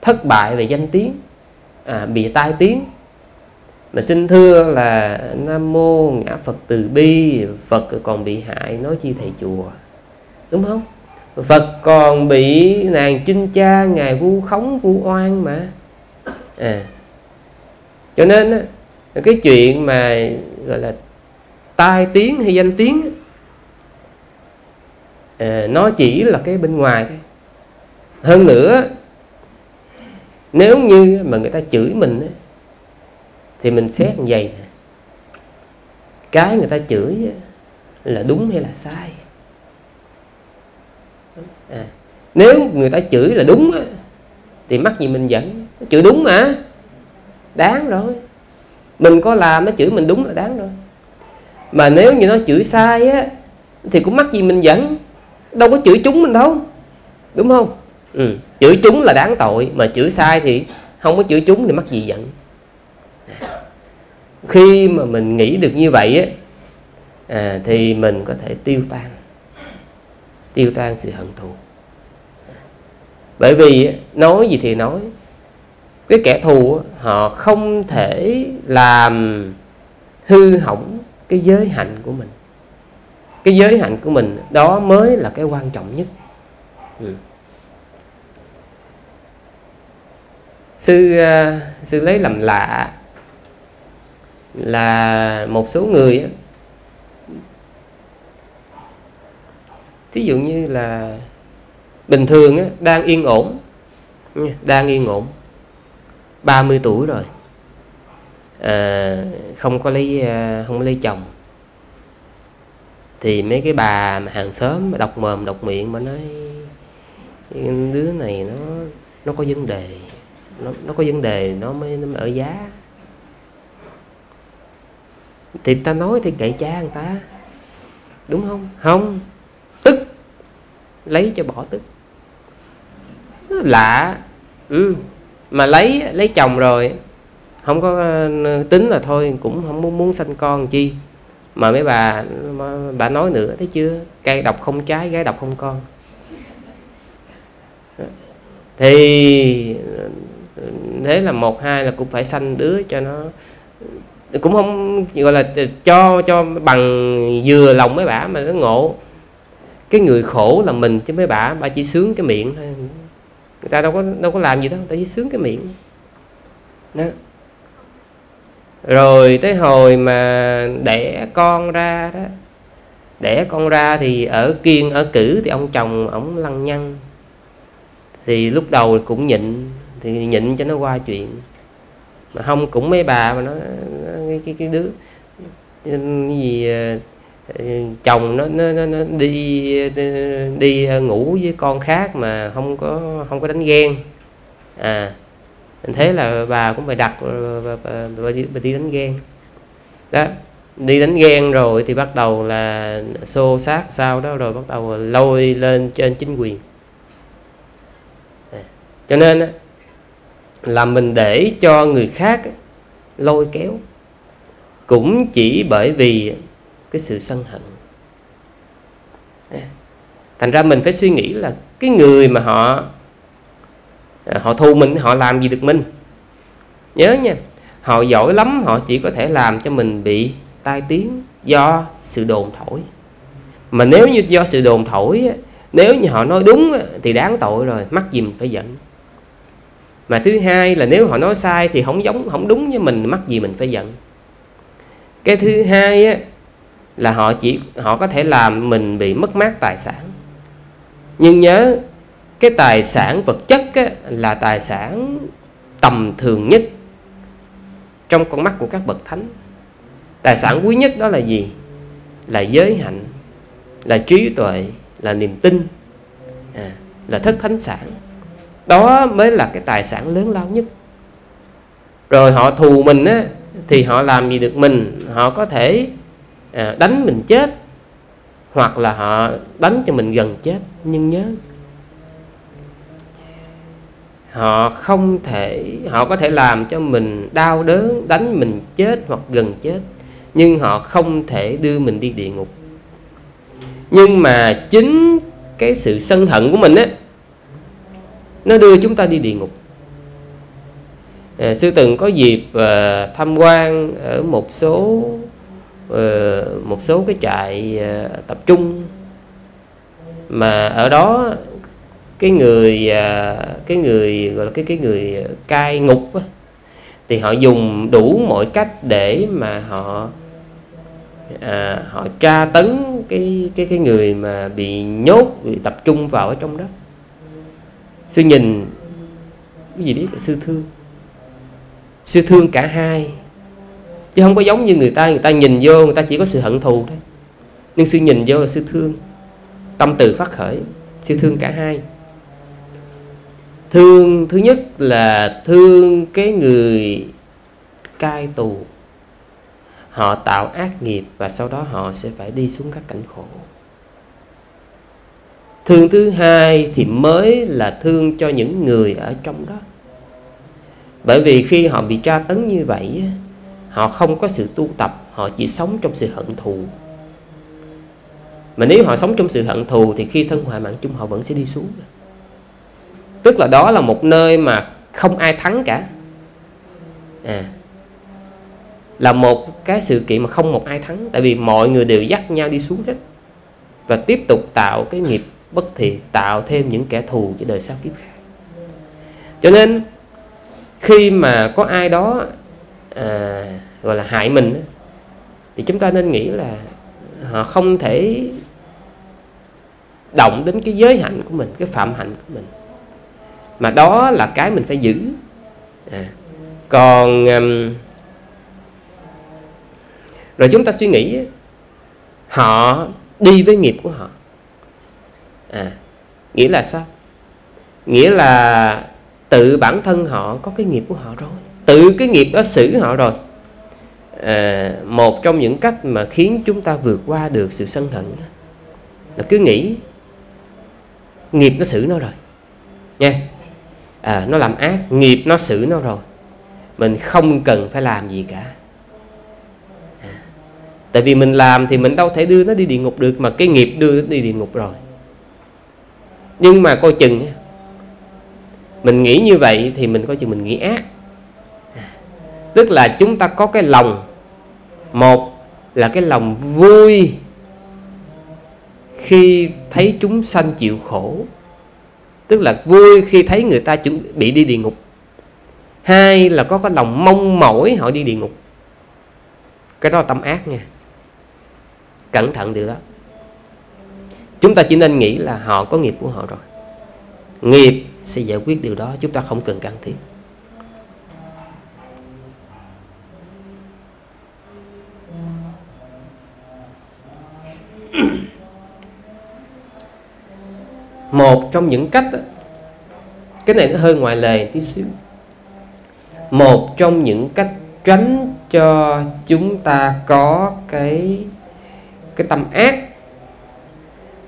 thất bại về danh tiếng à, bị tai tiếng. Mà xin thưa là nam mô ngã phật từ bi phật còn bị hại nói chi thầy chùa. Đúng không? Phật còn bị nàng chinh cha ngài vu khống vu oan mà. À. Cho nên cái chuyện mà gọi là tai tiếng hay danh tiếng à, nó chỉ là cái bên ngoài thôi hơn nữa nếu như mà người ta chửi mình thì mình xét như vậy nè. Cái người ta chửi là đúng hay là sai? À, nếu người ta chửi là đúng thì mắc gì mình giận? Chửi đúng mà. Đáng rồi. Mình có làm nó chửi mình đúng là đáng rồi. Mà nếu như nó chửi sai á thì cũng mắc gì mình giận? Đâu có chửi chúng mình đâu. Đúng không? Ừ. chửi chúng là đáng tội mà chửi sai thì không có chửi chúng thì mắc gì giận. Khi mà mình nghĩ được như vậy á à, thì mình có thể tiêu tan. Tiêu tan sự hận thù. Bởi vì nói gì thì nói. Cái kẻ thù họ không thể làm hư hỏng cái giới hạnh của mình. Cái giới hạnh của mình đó mới là cái quan trọng nhất. Ừ. sư ờ, sư lấy làm lạ là một số người thí dụ như là bình thường đang yên ổn đang yên ổn 30 tuổi rồi à, không có lấy ờ, không có lấy chồng thì mấy cái bà mà hàng xóm mà đọc mồm đọc miệng mà nói đứa này nó nó có vấn đề nó nó có vấn đề, nó mới nó mới ở giá. Thì ta nói thì kệ cha người ta. Đúng không? Không. Tức. Lấy cho bỏ tức. Nó lạ. Ừ. mà lấy lấy chồng rồi, không có ờ, tính là thôi, cũng không muốn muốn sanh con chi. Mà mấy bà bà nói nữa, thấy chưa? Cây độc không trái gái độc không con. Thì thế là một, hai là cũng phải sanh đứa cho nó, cũng không, gọi là cho cho bằng vừa lòng mấy bà mà nó ngộ. Cái người khổ là mình chứ mấy bà bà chỉ sướng cái miệng thôi. Người ta đâu có đâu có làm gì đâu, người ta chỉ sướng cái miệng. Đó. Rồi tới hồi mà đẻ con ra đó, đẻ con ra thì ở kiên, ở cử thì ông chồng ổng lăng nhăng. Thì lúc đầu cũng nhịn thì nhịn cho nó qua chuyện. Mà không cũng mấy bà mà nó cái cái, cái đứa cái gì ờ, ờ, chồng nó nó, nó, nó đi đi ờ, ngủ với con khác mà không có không có đánh ghen. À thế là bà cũng phải đặt bà, bà, bà, đi, bà đi đánh ghen. Đó đi đánh ghen rồi thì bắt đầu là xô sát sau đó rồi bắt đầu lôi lên trên chính quyền. À, cho nên là mình để cho người khác lôi kéo. Cũng chỉ bởi vì cái sự sân hận. Thành ra mình phải suy nghĩ là cái người mà họ họ thu mình, họ làm gì được mình? Nhớ nha, họ giỏi lắm, họ chỉ có thể làm cho mình bị tai tiếng do sự đồn thổi. Mà nếu như do sự đồn thổi nếu như họ nói đúng thì đáng tội rồi, mắc gì mình phải giận mà thứ hai là nếu họ nói sai thì không giống không đúng với mình mắc gì mình phải giận. Cái thứ hai á, là họ chỉ họ có thể làm mình bị mất mát tài sản. Nhưng nhớ cái tài sản vật chất á, là tài sản tầm thường nhất trong con mắt của các bậc thánh. Tài sản quý nhất đó là gì? Là giới hạnh là trí tuệ là niềm tin à, là thất thánh sản đó mới là cái tài sản lớn lao nhất. Rồi họ thù mình á thì họ làm gì được mình? Họ có thể à, đánh mình chết hoặc là họ đánh cho mình gần chết. Nhưng nhớ họ không thể họ có thể làm cho mình đau đớn đánh mình chết hoặc gần chết nhưng họ không thể đưa mình đi địa ngục. Nhưng mà chính cái sự sân hận của mình á nó đưa chúng ta đi địa ngục. À, sư từng có dịp à, tham quan ở một số à, một số cái trại à, tập trung. Mà ở đó cái người à, cái người gọi là cái cái người cai ngục á, thì họ dùng đủ mọi cách để mà họ à, họ tra tấn cái cái cái người mà bị nhốt bị tập trung vào ở trong đó sư nhìn cái gì biết sư thương. Sư thương cả hai. Chứ không có giống như người ta người ta nhìn vô, người ta chỉ có sự hận thù thôi. Nhưng sư nhìn vô là sư thương. Tâm từ phát khởi, sư thương cả hai. Thương thứ nhất là thương cái người cai tù. Họ tạo ác nghiệp và sau đó họ sẽ phải đi xuống các cảnh khổ thương thứ hai thì mới là thương cho những người ở trong đó. Bởi vì khi họ bị tra tấn như vậy họ không có sự tu tập họ chỉ sống trong sự hận thù. Mà nếu họ sống trong sự hận thù thì khi thân hoại mạng chung họ vẫn sẽ đi xuống. Tức là đó là một nơi mà không ai thắng cả. À, là một cái sự kiện mà không một ai thắng tại vì mọi người đều dắt nhau đi xuống hết và tiếp tục tạo cái nghiệp bất thiện tạo thêm những kẻ thù cho đời sau kiếp khác. Cho nên khi mà có ai đó à, gọi là hại mình thì chúng ta nên nghĩ là họ không thể động đến cái giới hạnh của mình cái phạm hạnh của mình. Mà đó là cái mình phải giữ. À. còn um, rồi chúng ta suy nghĩ họ đi với nghiệp của họ à nghĩa là sao? Nghĩa là tự bản thân họ có cái nghiệp của họ rồi tự cái nghiệp đó xử họ rồi. À, một trong những cách mà khiến chúng ta vượt qua được sự sân hận là cứ nghĩ nghiệp nó xử nó rồi. Nha. À, nó làm ác nghiệp nó xử nó rồi. Mình không cần phải làm gì cả. À, tại vì mình làm thì mình đâu thể đưa nó đi địa ngục được mà cái nghiệp đưa nó đi địa ngục rồi nhưng mà coi chừng mình nghĩ như vậy thì mình coi chừng mình nghĩ ác. Tức là chúng ta có cái lòng, một là cái lòng vui khi thấy chúng sanh chịu khổ. Tức là vui khi thấy người ta chuẩn bị đi địa ngục. Hai là có cái lòng mong mỏi họ đi địa ngục. Cái đó là tâm ác nha. Cẩn thận điều đó chúng ta chỉ nên nghĩ là họ có nghiệp của họ rồi. Nghiệp sẽ giải quyết điều đó, chúng ta không cần can thiệp. <clears throat> Một trong những cách cái này nó hơi ngoài lề tí xíu. Một trong những cách tránh cho chúng ta có cái cái tâm ác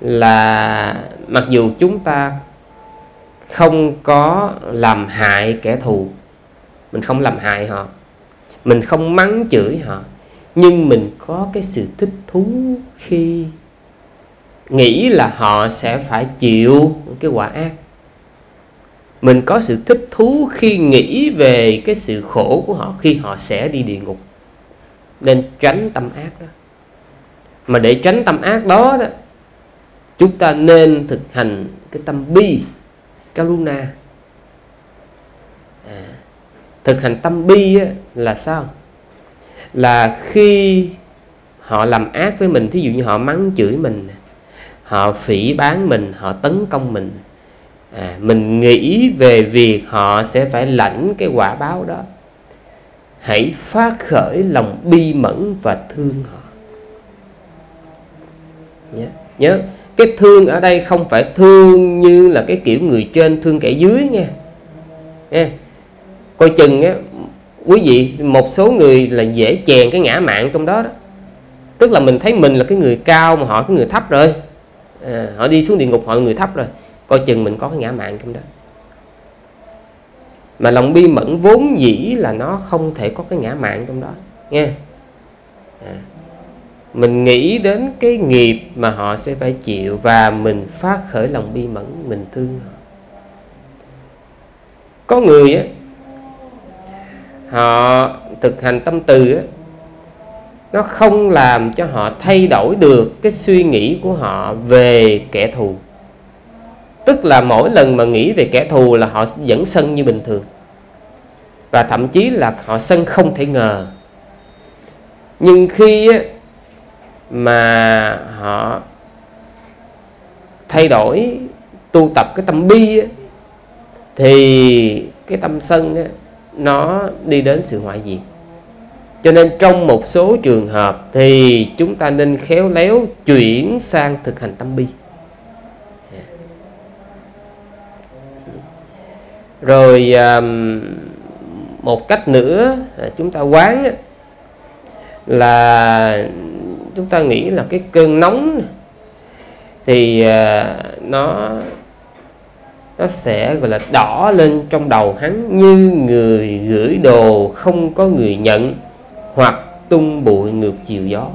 là mặc dù chúng ta không có làm hại kẻ thù mình không làm hại họ mình không mắng chửi họ nhưng mình có cái sự thích thú khi nghĩ là họ sẽ phải chịu cái quả ác. Mình có sự thích thú khi nghĩ về cái sự khổ của họ khi họ sẽ đi địa ngục. Nên tránh tâm ác đó. Mà để tránh tâm ác đó, đó chúng ta nên thực hành cái tâm bi karuna. À, thực hành tâm bi á, là sao? Là khi họ làm ác với mình thí dụ như họ mắng chửi mình họ phỉ bán mình họ tấn công mình à, mình nghĩ về việc họ sẽ phải lãnh cái quả báo đó. Hãy phát khởi lòng bi mẫn và thương họ. Nhớ nhớ cái thương ở đây không phải thương như là cái kiểu người trên thương kẻ dưới nha. Nha. Coi chừng á quý vị một số người là dễ chèn cái ngã mạng trong đó đó. Tức là mình thấy mình là cái người cao mà họ cái người thấp rồi. À, họ đi xuống địa ngục họ là người thấp rồi. Coi chừng mình có cái ngã mạng trong đó. Mà lòng bi mẫn vốn dĩ là nó không thể có cái ngã mạng trong đó. Nghe à mình nghĩ đến cái nghiệp mà họ sẽ phải chịu và mình phát khởi lòng bi mẫn, mình thương họ. Có người á, họ thực hành tâm từ á, nó không làm cho họ thay đổi được cái suy nghĩ của họ về kẻ thù. Tức là mỗi lần mà nghĩ về kẻ thù là họ vẫn sân như bình thường. Và thậm chí là họ sân không thể ngờ. Nhưng khi mà họ thay đổi, tu tập cái tâm bi thì cái tâm sân nó đi đến sự hoại diệt. Cho nên trong một số trường hợp thì chúng ta nên khéo léo chuyển sang thực hành tâm bi. Rồi một cách nữa à, chúng ta quán là chúng ta nghĩ là cái cơn nóng thì à, nó nó sẽ, gọi là, đỏ lên trong đầu hắn như người gửi đồ không có người nhận hoặc tung bụi ngược chiều gió.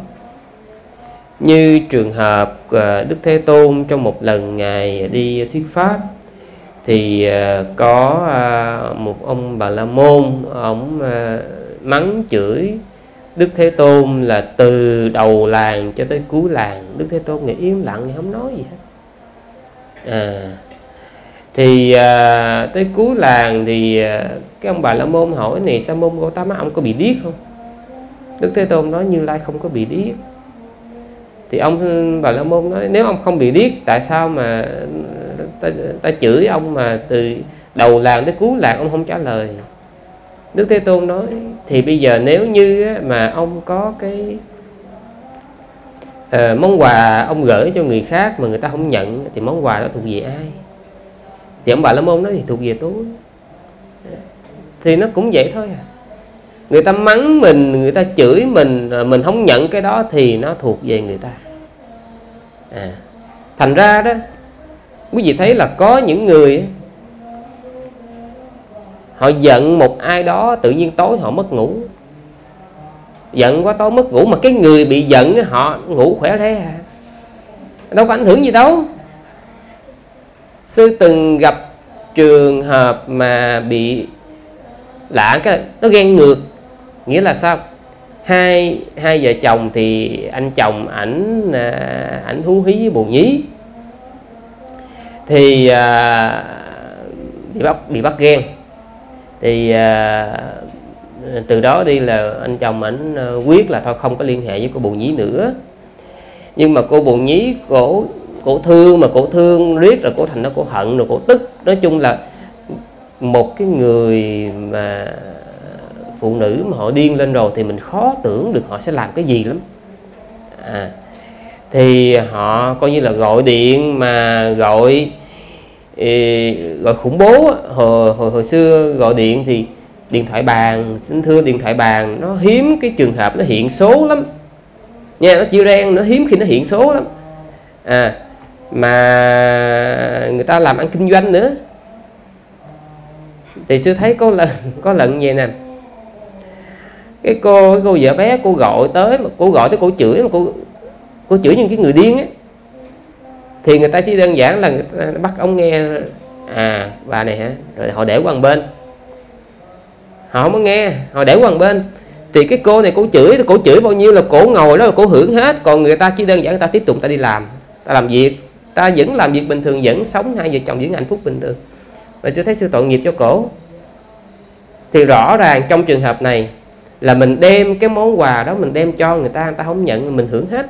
Như trường hợp à, Đức Thế Tôn trong một lần ngài đi thuyết pháp, thì à, có một ông Bà La Môn, ông mắng chửi Đức Thế Tôn là từ đầu làng cho tới cuối làng. Đức Thế Tôn nghĩ im lặng thì không nói gì hết. À, thì à, tới cuối làng thì à, cái ông bà la môn hỏi này sa môn Gautama ông có bị điếc không? Đức Thế Tôn nói Như Lai không có bị điếc. Thì ông bà la môn nói nếu ông không bị điếc tại sao mà ta, ta chửi ông mà từ đầu làng tới cuối làng ông không trả lời? Đức Thế Tôn nói thì bây giờ nếu như mà ông có cái uh, món quà ông gửi cho người khác mà người ta không nhận thì món quà đó thuộc về ai? Thì ông bà la môn nói thì thuộc về tôi. Thì nó cũng vậy thôi à. Người ta mắng mình người ta chửi mình mình không nhận cái đó thì nó thuộc về người ta. À, thành ra đó quý vị thấy là có những người họ giận một ai đó tự nhiên tối họ mất ngủ. Giận quá tối mất ngủ mà cái người bị giận họ ngủ khỏe thế à đâu có ảnh hưởng gì đâu. Sư từng gặp trường hợp mà bị lạ cái nó ghen ngược. Nghĩa là sao? Hai hai vợ chồng thì anh chồng ảnh à, ảnh hú hí với bồ nhí. Thì à, bị bắt bị bắt ghen thì à, từ đó đi là anh chồng ảnh à, quyết là thôi không có liên hệ với cô bồ nhí nữa. Nhưng mà cô bồ nhí cổ cổ thương mà cổ thương riết rồi cổ thành nó cổ hận rồi cổ tức. Nói chung là một cái người mà phụ nữ mà họ điên lên rồi thì mình khó tưởng được họ sẽ làm cái gì lắm. À, thì họ coi như là gọi điện mà gọi gọi khủng bố hồi, hồi hồi xưa gọi điện thì điện thoại bàn xin thưa điện thoại bàn nó hiếm cái trường hợp nó hiện số lắm. Nha nó chia ren nó hiếm khi nó hiện số lắm. À mà người ta làm ăn kinh doanh nữa. Thì sư thấy có lần <laughs> có lần vậy nè. Cái cô cái cô vợ bé cô gọi tới mà cô gọi tới cô chửi mà cô cô chửi những cái người điên ấy thì người ta chỉ đơn giản là người ta bắt ông nghe à bà này hả? Rồi họ để qua một bên. Họ không có nghe họ để qua một bên. Thì cái cô này cô chửi cô chửi bao nhiêu là cổ ngồi đó là cổ hưởng hết. Còn người ta chỉ đơn giản người ta tiếp tục ta đi làm ta làm việc. Ta vẫn làm việc bình thường vẫn sống hai vợ chồng vẫn hạnh phúc bình thường. Và chưa thấy sự tội nghiệp cho cổ. Thì rõ ràng trong trường hợp này là mình đem cái món quà đó mình đem cho người ta người ta không nhận mình hưởng hết.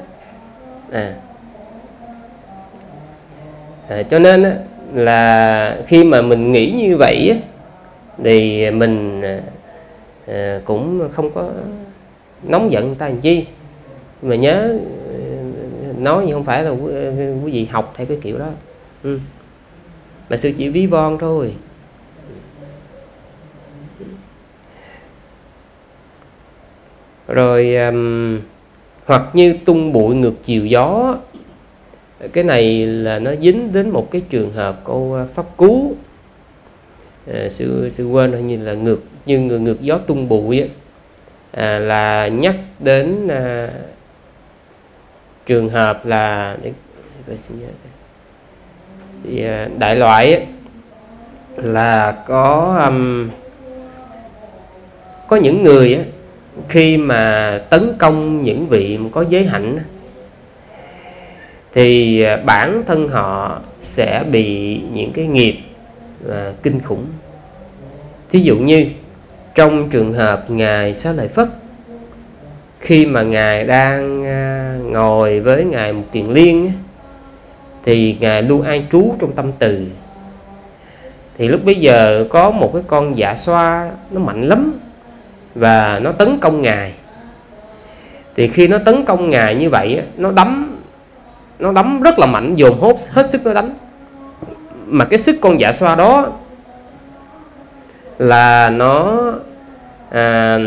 À, à cho nên á, là khi mà mình nghĩ như vậy á, thì mình à, à cũng không có nóng giận người ta làm chi. Mà nhớ à, nói như không phải là à, quý vị học theo cái kiểu đó. Ừ. mà sư chỉ ví von thôi. Rồi um, hoặc như tung bụi ngược chiều gió cái này là nó dính đến một cái trường hợp câu à, pháp cú. À, sư sư quên hình như là ngược như người ngược gió tung bụi ấy, à, là nhắc đến à, trường hợp là thì, à, đại loại ấy, là có um, có những người ấy, khi mà tấn công những vị có giới hạnh thì à, bản thân họ sẽ bị những cái nghiệp à, kinh khủng. Thí dụ như trong trường hợp ngài xá lợi phất khi mà ngài đang à, ngồi với ngài một tiền liên thì ngài luôn an trú trong tâm từ. Thì lúc bây giờ có một cái con dạ xoa nó mạnh lắm và nó tấn công ngài. Thì khi nó tấn công ngài như vậy nó đấm nó đấm rất là mạnh dồn hốt hết sức nó đánh. Mà cái sức con dạ xoa đó là nó à,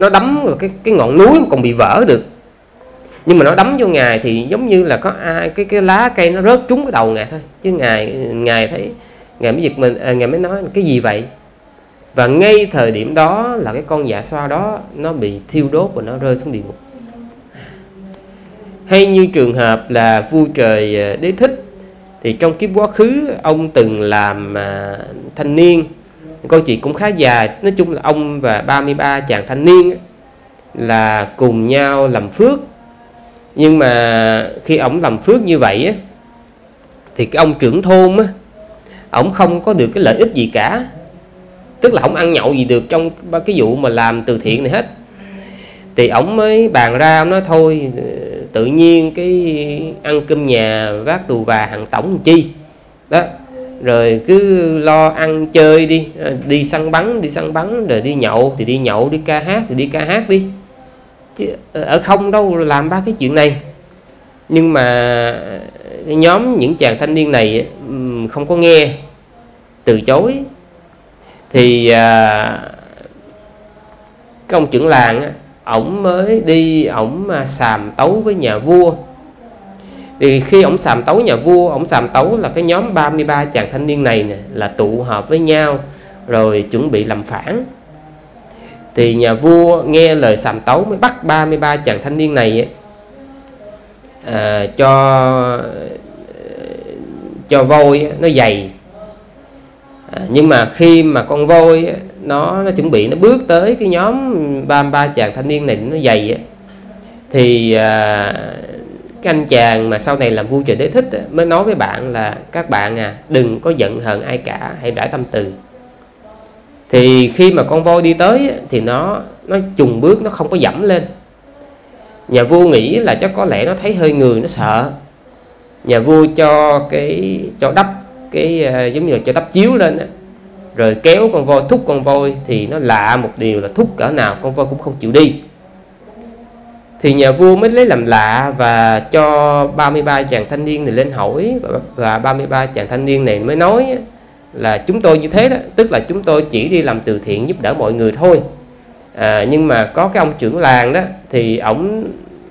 nó đấm cái cái ngọn núi còn bị vỡ được. Nhưng mà nó đấm vô ngài thì giống như là có ai cái cái lá cây nó rớt trúng cái đầu ngài thôi. Chứ ngài ngài thấy ngài mới giật mình à, ngài mới nói cái gì vậy? Và ngay thời điểm đó là cái con dạ xoa đó nó bị thiêu đốt và nó rơi xuống địa ngục hay như trường hợp là vua trời ờ, đế thích thì trong kiếp quá khứ ông từng làm à, thanh niên. Câu chuyện cũng khá dài. Nói chung là ông và 33 chàng thanh niên là cùng nhau làm phước. Nhưng mà khi ông làm phước như vậy á, thì cái ông trưởng thôn á, ông không có được cái lợi ích gì cả. Tức là không ăn nhậu gì được trong cái vụ mà làm từ thiện này hết. Thì ổng mới bàn ra ông nói thôi ờ, tự nhiên cái ăn cơm nhà vác tù và hàng tổng chi? Đó rồi cứ lo ăn chơi đi ờ, đi săn bắn đi săn bắn rồi đi nhậu thì đi nhậu đi ca hát thì đi ca hát đi. Chứ ờ, ở không đâu làm ba cái chuyện này. Nhưng mà cái nhóm những chàng thanh niên này không có nghe từ chối. Thì à, cái ông trưởng làng ổng mới đi ổng mà sàm tấu với nhà vua. Thì khi ổng sàm tấu nhà vua ổng sàm tấu là cái nhóm 33 chàng thanh niên này nè là tụ họp với nhau rồi chuẩn bị làm phản. Thì nhà vua nghe lời sàm tấu mới bắt 33 chàng thanh niên này à, cho cho voi nó dày à, nhưng mà khi mà con voi nó nó chuẩn bị nó bước tới cái nhóm 33 chàng thanh niên này nó dày á. Thì à, cái anh chàng mà sau này làm vua trời đế thích mới nói với bạn là các bạn à đừng có giận hờn ai cả hãy rải tâm từ. Thì khi mà con voi đi tới thì nó nó trùng bước nó không có dẫm lên. Nhà vua nghĩ là chắc có lẽ nó thấy hơi người nó sợ. Nhà vua cho cái cho đắp cái uh, giống như là cho đắp chiếu lên á rồi kéo con voi thúc con voi thì nó lạ một điều là thúc cỡ nào con voi cũng không chịu đi. Thì nhà vua mới lấy làm lạ và cho 33 chàng thanh niên này lên hỏi và 33 chàng thanh niên này mới nói là chúng tôi như thế đó tức là chúng tôi chỉ đi làm từ thiện giúp đỡ mọi người thôi. À, nhưng mà có cái ông trưởng làng đó thì ổng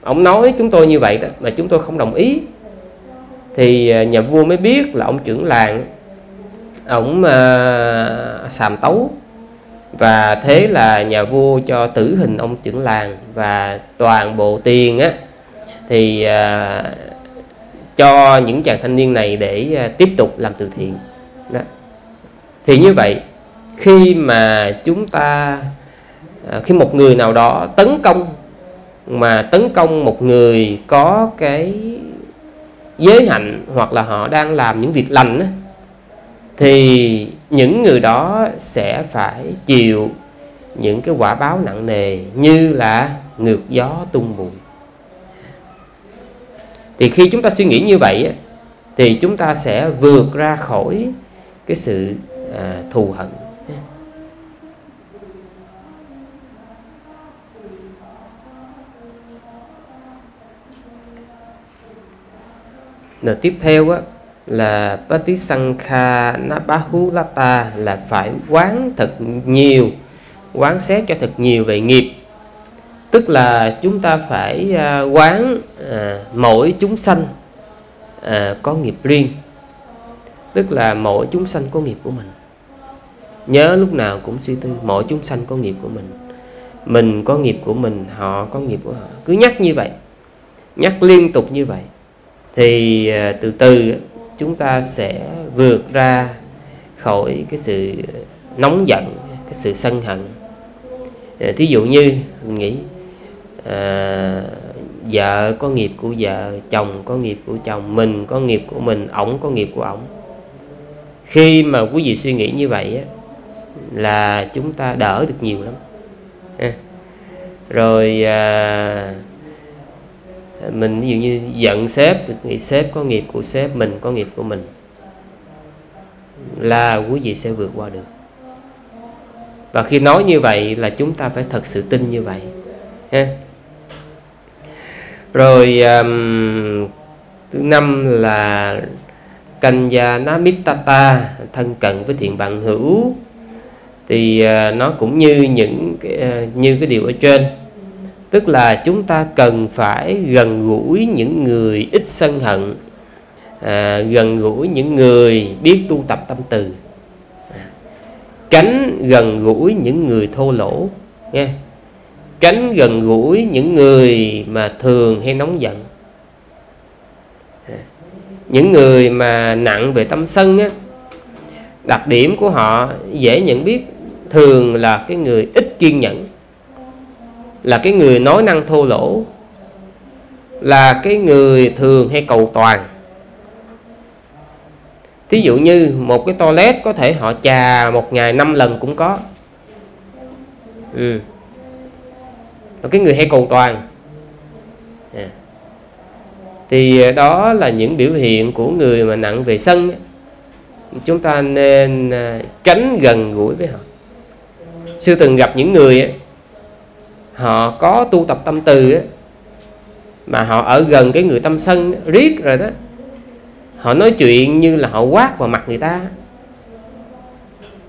ổng nói chúng tôi như vậy đó mà chúng tôi không đồng ý. Thì à, nhà vua mới biết là ông trưởng làng ổng uh, sàm tấu. Và thế là nhà vua cho tử hình ông trưởng làng và toàn bộ tiền á thì uh, cho những chàng thanh niên này để uh, tiếp tục làm từ thiện. Đó. Thì như vậy khi mà chúng ta uh, khi một người nào đó tấn công mà tấn công một người có cái giới hạnh hoặc là họ đang làm những việc lành á, thì những người đó sẽ phải chịu những cái quả báo nặng nề như là ngược gió tung bụi. Thì khi chúng ta suy nghĩ như vậy thì chúng ta sẽ vượt ra khỏi cái sự à, thù hận. Rồi tiếp theo á, là Patisankha Nabahulata là phải quán thật nhiều quán xét cho thật nhiều về nghiệp. Tức là chúng ta phải à, quán à, mỗi chúng sanh à, có nghiệp riêng. Tức là mỗi chúng sanh có nghiệp của mình. Nhớ lúc nào cũng suy tư mỗi chúng sanh có nghiệp của mình. Mình có nghiệp của mình họ có nghiệp của họ. Cứ nhắc như vậy nhắc liên tục như vậy thì à, từ từ chúng ta sẽ vượt ra khỏi cái sự nóng giận cái sự sân hận ờ, thí dụ như mình nghĩ à, vợ có nghiệp của vợ chồng có nghiệp của chồng mình có nghiệp của mình ổng có nghiệp của ổng khi mà quý vị suy nghĩ như vậy á, là chúng ta đỡ được nhiều lắm à. rồi à, mình ví dụ như giận sếp thì sếp có nghiệp của sếp mình có nghiệp của mình. Là quý vị sẽ vượt qua được. Và khi nói như vậy là chúng ta phải thật sự tin như vậy ha. Rồi um, thứ năm là Kanya Namittata thân cận với thiện bạn hữu. Thì uh, nó cũng như những uh, như cái điều ở trên tức là chúng ta cần phải gần gũi những người ít sân hận à, gần gũi những người biết tu tập tâm từ. À. tránh gần gũi những người thô lỗ nghe. Tránh gần gũi những người mà thường hay nóng giận. Những người mà nặng về tâm sân á đặc điểm của họ dễ nhận biết thường là cái người ít kiên nhẫn là cái người nói năng thô lỗ, là cái người thường hay cầu toàn. Thí dụ như một cái toilet có thể họ chà một ngày năm lần cũng có. Ừ. cái người hay cầu toàn. À. thì đó là những biểu hiện của người mà nặng về sân chúng ta nên à, tránh gần gũi với họ. Sư từng gặp những người họ có tu tập tâm từ mà họ ở gần cái người tâm sân riết rồi đó họ nói chuyện như là họ quát vào mặt người ta.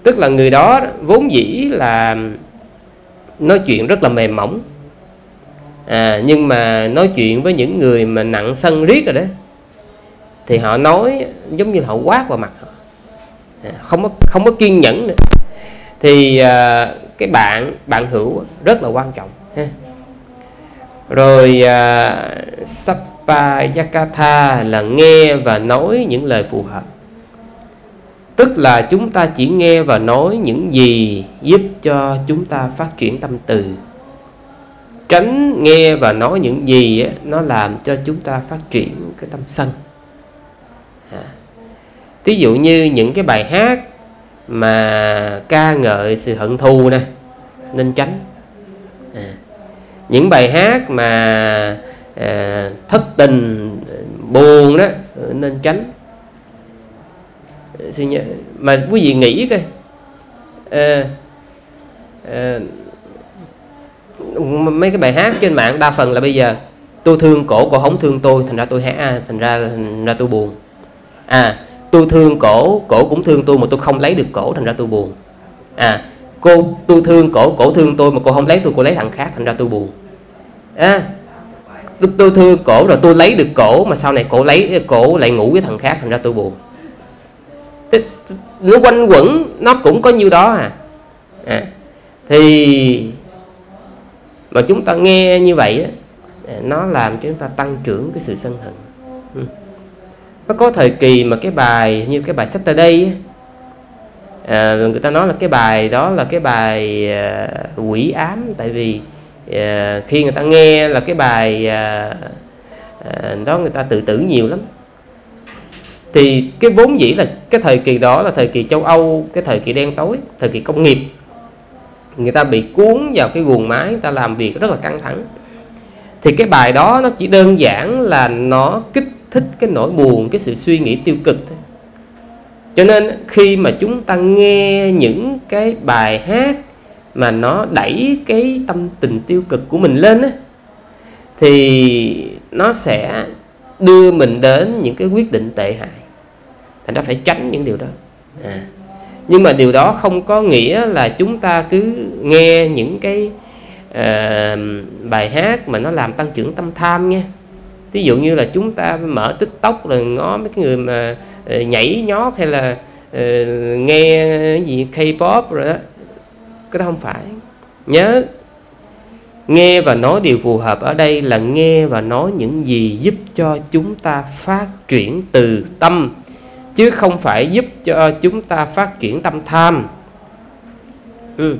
Tức là người đó vốn dĩ là nói chuyện rất là mềm mỏng. À, nhưng mà nói chuyện với những người mà nặng sân riết rồi đó thì họ nói giống như họ quát vào mặt họ. À, không có không có kiên nhẫn nữa. Thì à, cái bạn bạn hữu rất là quan trọng rồi à, Sapayakatha là nghe và nói những lời phù hợp. Tức là chúng ta chỉ nghe và nói những gì giúp cho chúng ta phát triển tâm từ. Tránh nghe và nói những gì nó làm cho chúng ta phát triển cái tâm sân. À. Ví dụ như những cái bài hát mà ca ngợi sự hận thù nè nên tránh những bài hát mà à, thất tình buồn đó ừ, nên tránh. Mà quý vị nghĩ coi. À, à, mấy cái bài hát trên mạng đa phần là bây giờ tôi thương cổ cổ không thương tôi thành ra tôi hát thành ra thành ra tôi buồn. À tôi thương cổ cổ cũng thương tôi mà tôi không lấy được cổ thành ra tôi buồn. À cô tôi thương cổ cổ thương tôi mà cô không lấy tôi cô lấy thằng khác thành ra tôi buồn à, tôi, tôi thưa cổ rồi tôi lấy được cổ mà sau này cổ lấy cổ lại ngủ với thằng khác thành ra tôi buồn. Nó quanh quẩn nó cũng có nhiêu đó à, à thì mà chúng ta nghe như vậy á, à, nó làm cho chúng ta tăng trưởng cái sự sân hận. Ừ. nó có thời kỳ mà cái bài như cái bài sách ta đây à, người ta nói là cái bài đó là cái bài à, quỷ ám. Tại vì à, khi người ta nghe là cái bài à, à, đó người ta tự tử nhiều lắm. Thì cái vốn dĩ là cái thời kỳ đó là thời kỳ châu Âu cái thời kỳ đen tối thời kỳ công nghiệp. Người ta bị cuốn vào cái guồng máy người ta làm việc rất là căng thẳng. Thì cái bài đó nó chỉ đơn giản là nó kích thích cái nỗi buồn cái sự suy nghĩ tiêu cực thôi. Cho nên khi mà chúng ta nghe những cái bài hát mà nó đẩy cái tâm tình tiêu cực của mình lên á, thì nó sẽ đưa mình đến những cái quyết định tệ hại. Thành ra phải tránh những điều đó. À. nhưng mà điều đó không có nghĩa là chúng ta cứ nghe những cái uh, bài hát mà nó làm tăng trưởng tâm tham nha. Ví dụ như là chúng ta mở tiktok rồi ngó mấy cái người mà uh, nhảy nhót hay là uh, nghe cái gì k-pop rồi đó cái đó không phải nhớ, nghe và nói điều phù hợp ở đây là nghe và nói những gì giúp cho chúng ta phát triển từ tâm, chứ không phải giúp cho chúng ta phát triển tâm tham ừ.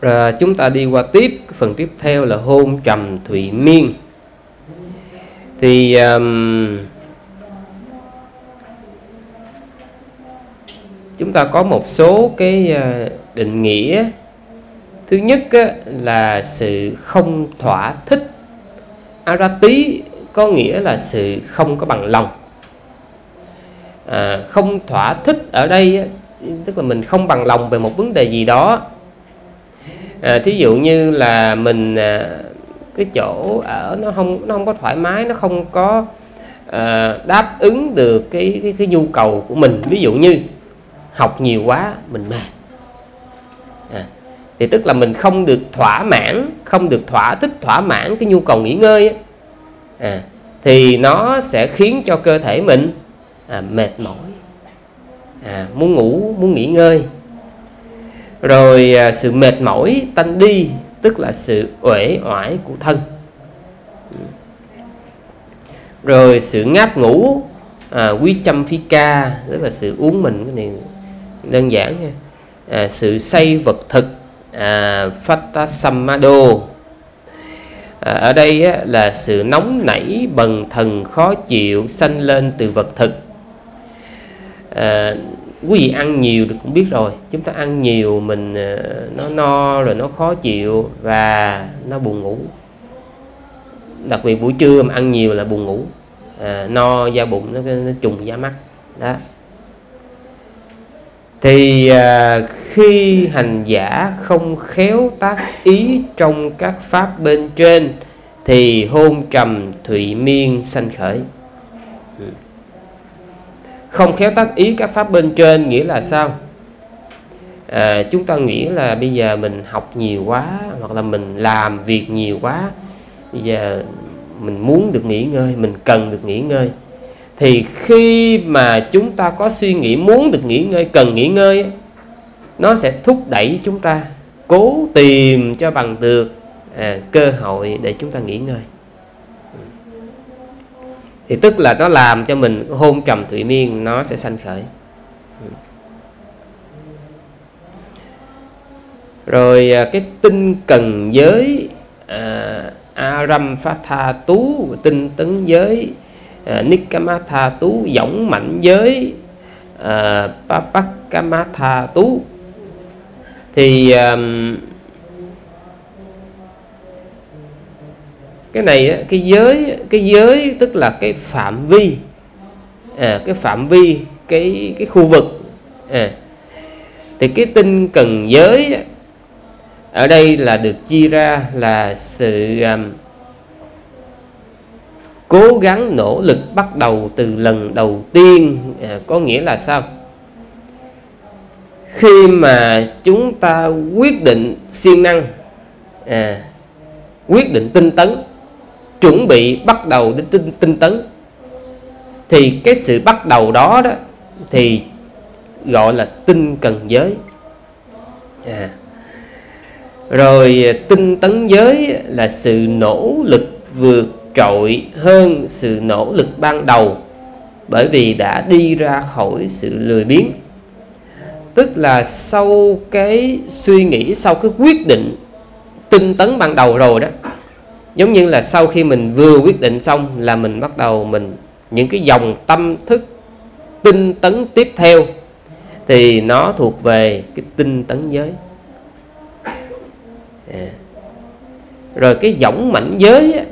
Rồi chúng ta đi qua tiếp. Phần tiếp theo là hôn trầm thụy miên. Thì um, chúng ta có một số cái ờ, định nghĩa. Thứ nhất là sự không thỏa thích. Arati có nghĩa là sự không có bằng lòng. À, không thỏa thích ở đây tức là mình không bằng lòng về một vấn đề gì đó à, thí dụ như là mình à, cái chỗ ở nó không nó không có thoải mái nó không có à, đáp ứng được cái, cái cái nhu cầu của mình. Ví dụ như học nhiều quá mình mệt. À, thì tức là mình không được thỏa mãn không được thỏa thích thỏa mãn cái nhu cầu nghỉ ngơi ấy. à, thì nó sẽ khiến cho cơ thể mình à, mệt mỏi. À, muốn ngủ muốn nghỉ ngơi rồi à, sự mệt mỏi tanh đi tức là sự uể oải của thân. Rồi sự ngáp ngủ à, quý chăm phi ca tức là sự uống mình cái này đơn giản nha. À, sự say vật thực à, phata samado à, ở đây á, là sự nóng nảy bần thần khó chịu sanh lên từ vật thực. À, quý vị ăn nhiều thì cũng biết rồi. Chúng ta ăn nhiều mình ờ, nó no rồi nó khó chịu và nó buồn ngủ. Đặc biệt buổi trưa mà ăn nhiều là buồn ngủ. À, no da bụng nó, nó trùng da mắt. Đó. Thì à, khi hành giả không khéo tác ý trong các pháp bên trên thì hôn trầm thụy miên sanh khởi không khéo tác ý các pháp bên trên nghĩa là sao? À, chúng ta nghĩ là bây giờ mình học nhiều quá hoặc là mình làm việc nhiều quá bây giờ mình muốn được nghỉ ngơi mình cần được nghỉ ngơi. Thì khi mà chúng ta có suy nghĩ muốn được nghỉ ngơi cần nghỉ ngơi nó sẽ thúc đẩy chúng ta cố tìm cho bằng được à, cơ hội để chúng ta nghỉ ngơi thì tức là nó làm cho mình hôn trầm thủy miên nó sẽ sanh khởi. Rồi à, cái tinh cần giới à, aram phát tha tú tinh tấn giới à, uh, Nikamatha tú dõng mạnh giới à, uh, Papakamatha tú. Thì um, cái này cái giới cái giới tức là cái phạm vi. À, cái phạm vi cái cái khu vực. À, thì cái tinh cần giới ở đây là được chia ra là sự um, cố gắng nỗ lực bắt đầu từ lần đầu tiên. À, có nghĩa là sao? Khi mà chúng ta quyết định siêng năng à, quyết định tinh tấn chuẩn bị bắt đầu đến tinh, tinh tấn. Thì cái sự bắt đầu đó đó thì gọi là tinh cần giới. À. rồi à, tinh tấn giới là sự nỗ lực vượt trội hơn sự nỗ lực ban đầu bởi vì đã đi ra khỏi sự lười biếng. Tức là sau cái suy nghĩ sau cái quyết định tinh tấn ban đầu rồi đó giống như là sau khi mình vừa quyết định xong là mình bắt đầu mình những cái dòng tâm thức tinh tấn tiếp theo thì nó thuộc về cái tinh tấn giới à. rồi cái dõng mảnh giới á,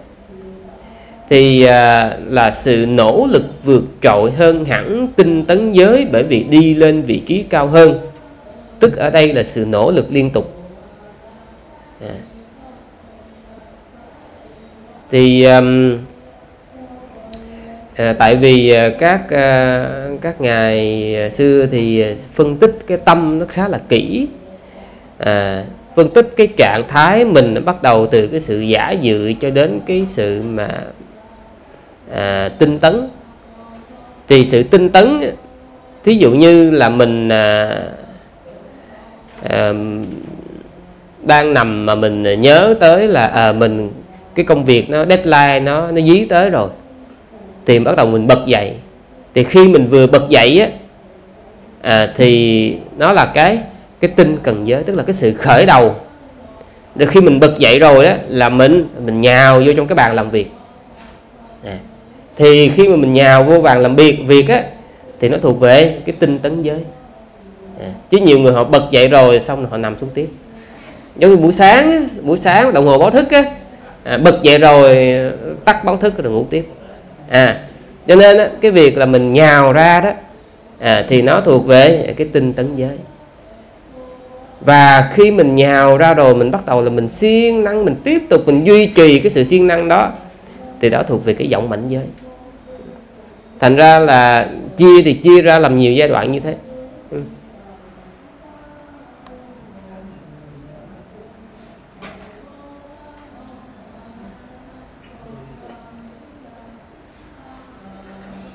thì à, là sự nỗ lực vượt trội hơn hẳn tinh tấn giới bởi vì đi lên vị trí cao hơn tức ở đây là sự nỗ lực liên tục à thì um, à, tại vì ờ, các à, các ngài xưa thì phân tích cái tâm nó khá là kỹ. À, phân tích cái trạng thái mình bắt đầu từ cái sự giả dự cho đến cái sự mà à, tinh tấn. Thì sự tinh tấn thí dụ như là mình à, à, đang nằm mà mình nhớ tới là à, mình cái công việc nó deadline nó nó dí tới rồi. Thì bắt đầu mình bật dậy. Thì khi mình vừa bật dậy á à, thì nó là cái cái tinh cần giới tức là cái sự khởi đầu. Được khi mình bật dậy rồi đó là mình mình nhào vô trong cái bàn làm việc. À, thì khi mà mình nhào vô bàn làm việc việc á thì nó thuộc về cái tinh tấn giới. À, chứ nhiều người họ bật dậy rồi xong rồi họ nằm xuống tiếp. Giống như buổi sáng á, buổi sáng đồng hồ báo thức á à, bật dậy rồi tắt báo thức rồi ngủ tiếp. À cho nên á, cái việc là mình nhào ra đó à, thì nó thuộc về cái tinh tấn giới. Và khi mình nhào ra rồi mình bắt đầu là mình siêng năng mình tiếp tục mình duy trì cái sự siêng năng đó thì đó thuộc về cái giọng mạnh giới. Thành ra là chia thì chia ra làm nhiều giai đoạn như thế.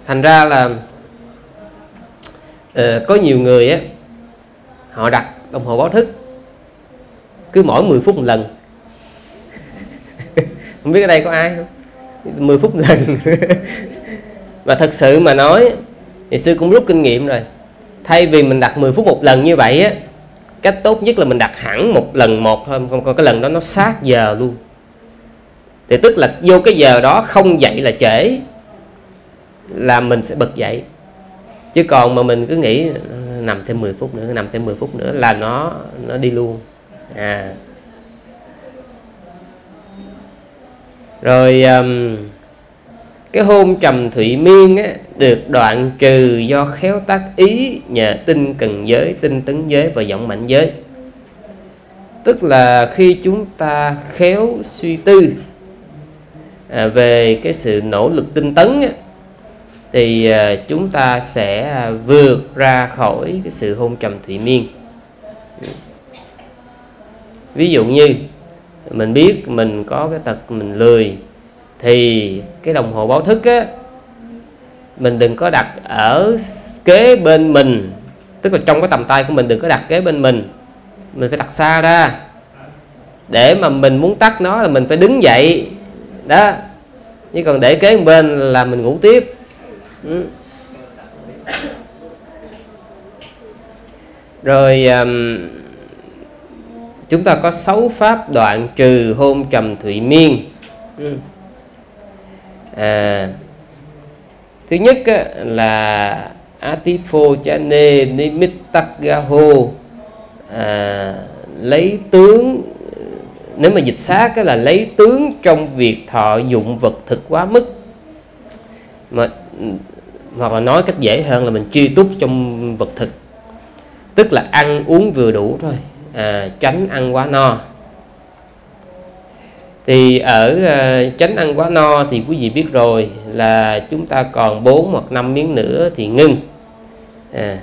Thành ra là uh, có nhiều người á họ đặt đồng hồ báo thức cứ mỗi 10 phút một lần. <laughs> Không biết ở đây có ai không? 10 phút một lần. <laughs> Và thật sự mà nói thì sư cũng rút kinh nghiệm rồi. Thay vì mình đặt 10 phút một lần như vậy á cách tốt nhất là mình đặt hẳn một lần một thôi còn, còn cái lần đó nó sát giờ luôn. Thì tức là vô cái giờ đó không dậy là trễ là mình sẽ bật dậy. Chứ còn mà mình cứ nghĩ ờ, nằm thêm 10 phút nữa nằm thêm 10 phút nữa là nó nó đi luôn. À. Rồi um, cái hôn trầm thủy miên á, được đoạn trừ do khéo tác ý nhờ tinh cần giới tinh tấn giới và giọng mạnh giới. Tức là khi chúng ta khéo suy tư à, về cái sự nỗ lực tinh tấn á, thì à, chúng ta sẽ à, vượt ra khỏi cái sự hôn trầm thụy miên. Ví dụ như, mình biết mình có cái tật mình lười, thì cái đồng hồ báo thức á, mình đừng có đặt ở kế bên mình. Tức là trong cái tầm tay của mình đừng có đặt kế bên mình. Mình phải đặt xa ra. Để mà mình muốn tắt nó là mình phải đứng dậy. Đó. Chứ còn để kế bên là mình ngủ tiếp ừ. rồi um, chúng ta có sáu pháp đoạn trừ hôn trầm thụy miên. Ừ. À, thứ nhất á, là atifo chane nimittagaho à, lấy tướng nếu mà dịch sát là lấy tướng trong việc thọ dụng vật thực quá mức mà hoặc là nói cách dễ hơn là mình chi túc trong vật thực. Tức là ăn uống vừa đủ thôi. À, tránh ăn quá no. Thì ở uh, tránh ăn quá no thì quý vị biết rồi là chúng ta còn 4 hoặc 5 miếng nữa thì ngưng. À.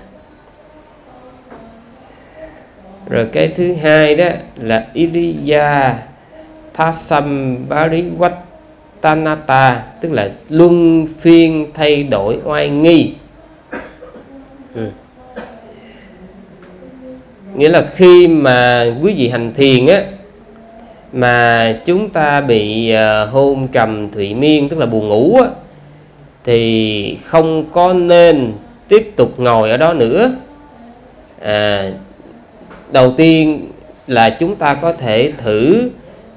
rồi cái thứ hai đó là Iriya tanata tức là luân phiên thay đổi oai nghi ừ. nghĩa là khi mà quý vị hành thiền á mà chúng ta bị uh, hôn trầm thủy miên tức là buồn ngủ á, thì không có nên tiếp tục ngồi ở đó nữa à, đầu tiên là chúng ta có thể thử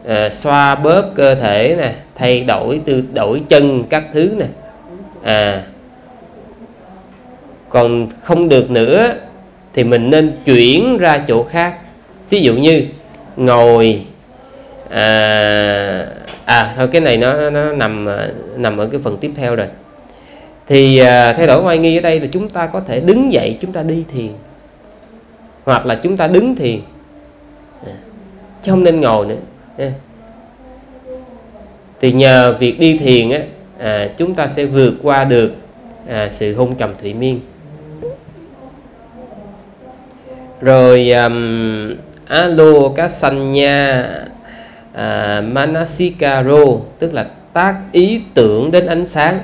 à, xoa bóp cơ thể nè thay đổi từ đổi chân các thứ nè à còn không được nữa thì mình nên chuyển ra chỗ khác. Ví dụ như ngồi à, à thôi cái này nó nó nằm à, nằm ở cái phần tiếp theo rồi. Thì à, thay đổi oai nghi ở đây là chúng ta có thể đứng dậy chúng ta đi thiền. Hoặc là chúng ta đứng thiền. À, chứ không nên ngồi nữa. À thì nhờ việc đi thiền á à, chúng ta sẽ vượt qua được à, sự hôn trầm thủy miên. Rồi um, alo cá xanh nha à, manasikaro tức là tác ý tưởng đến ánh sáng.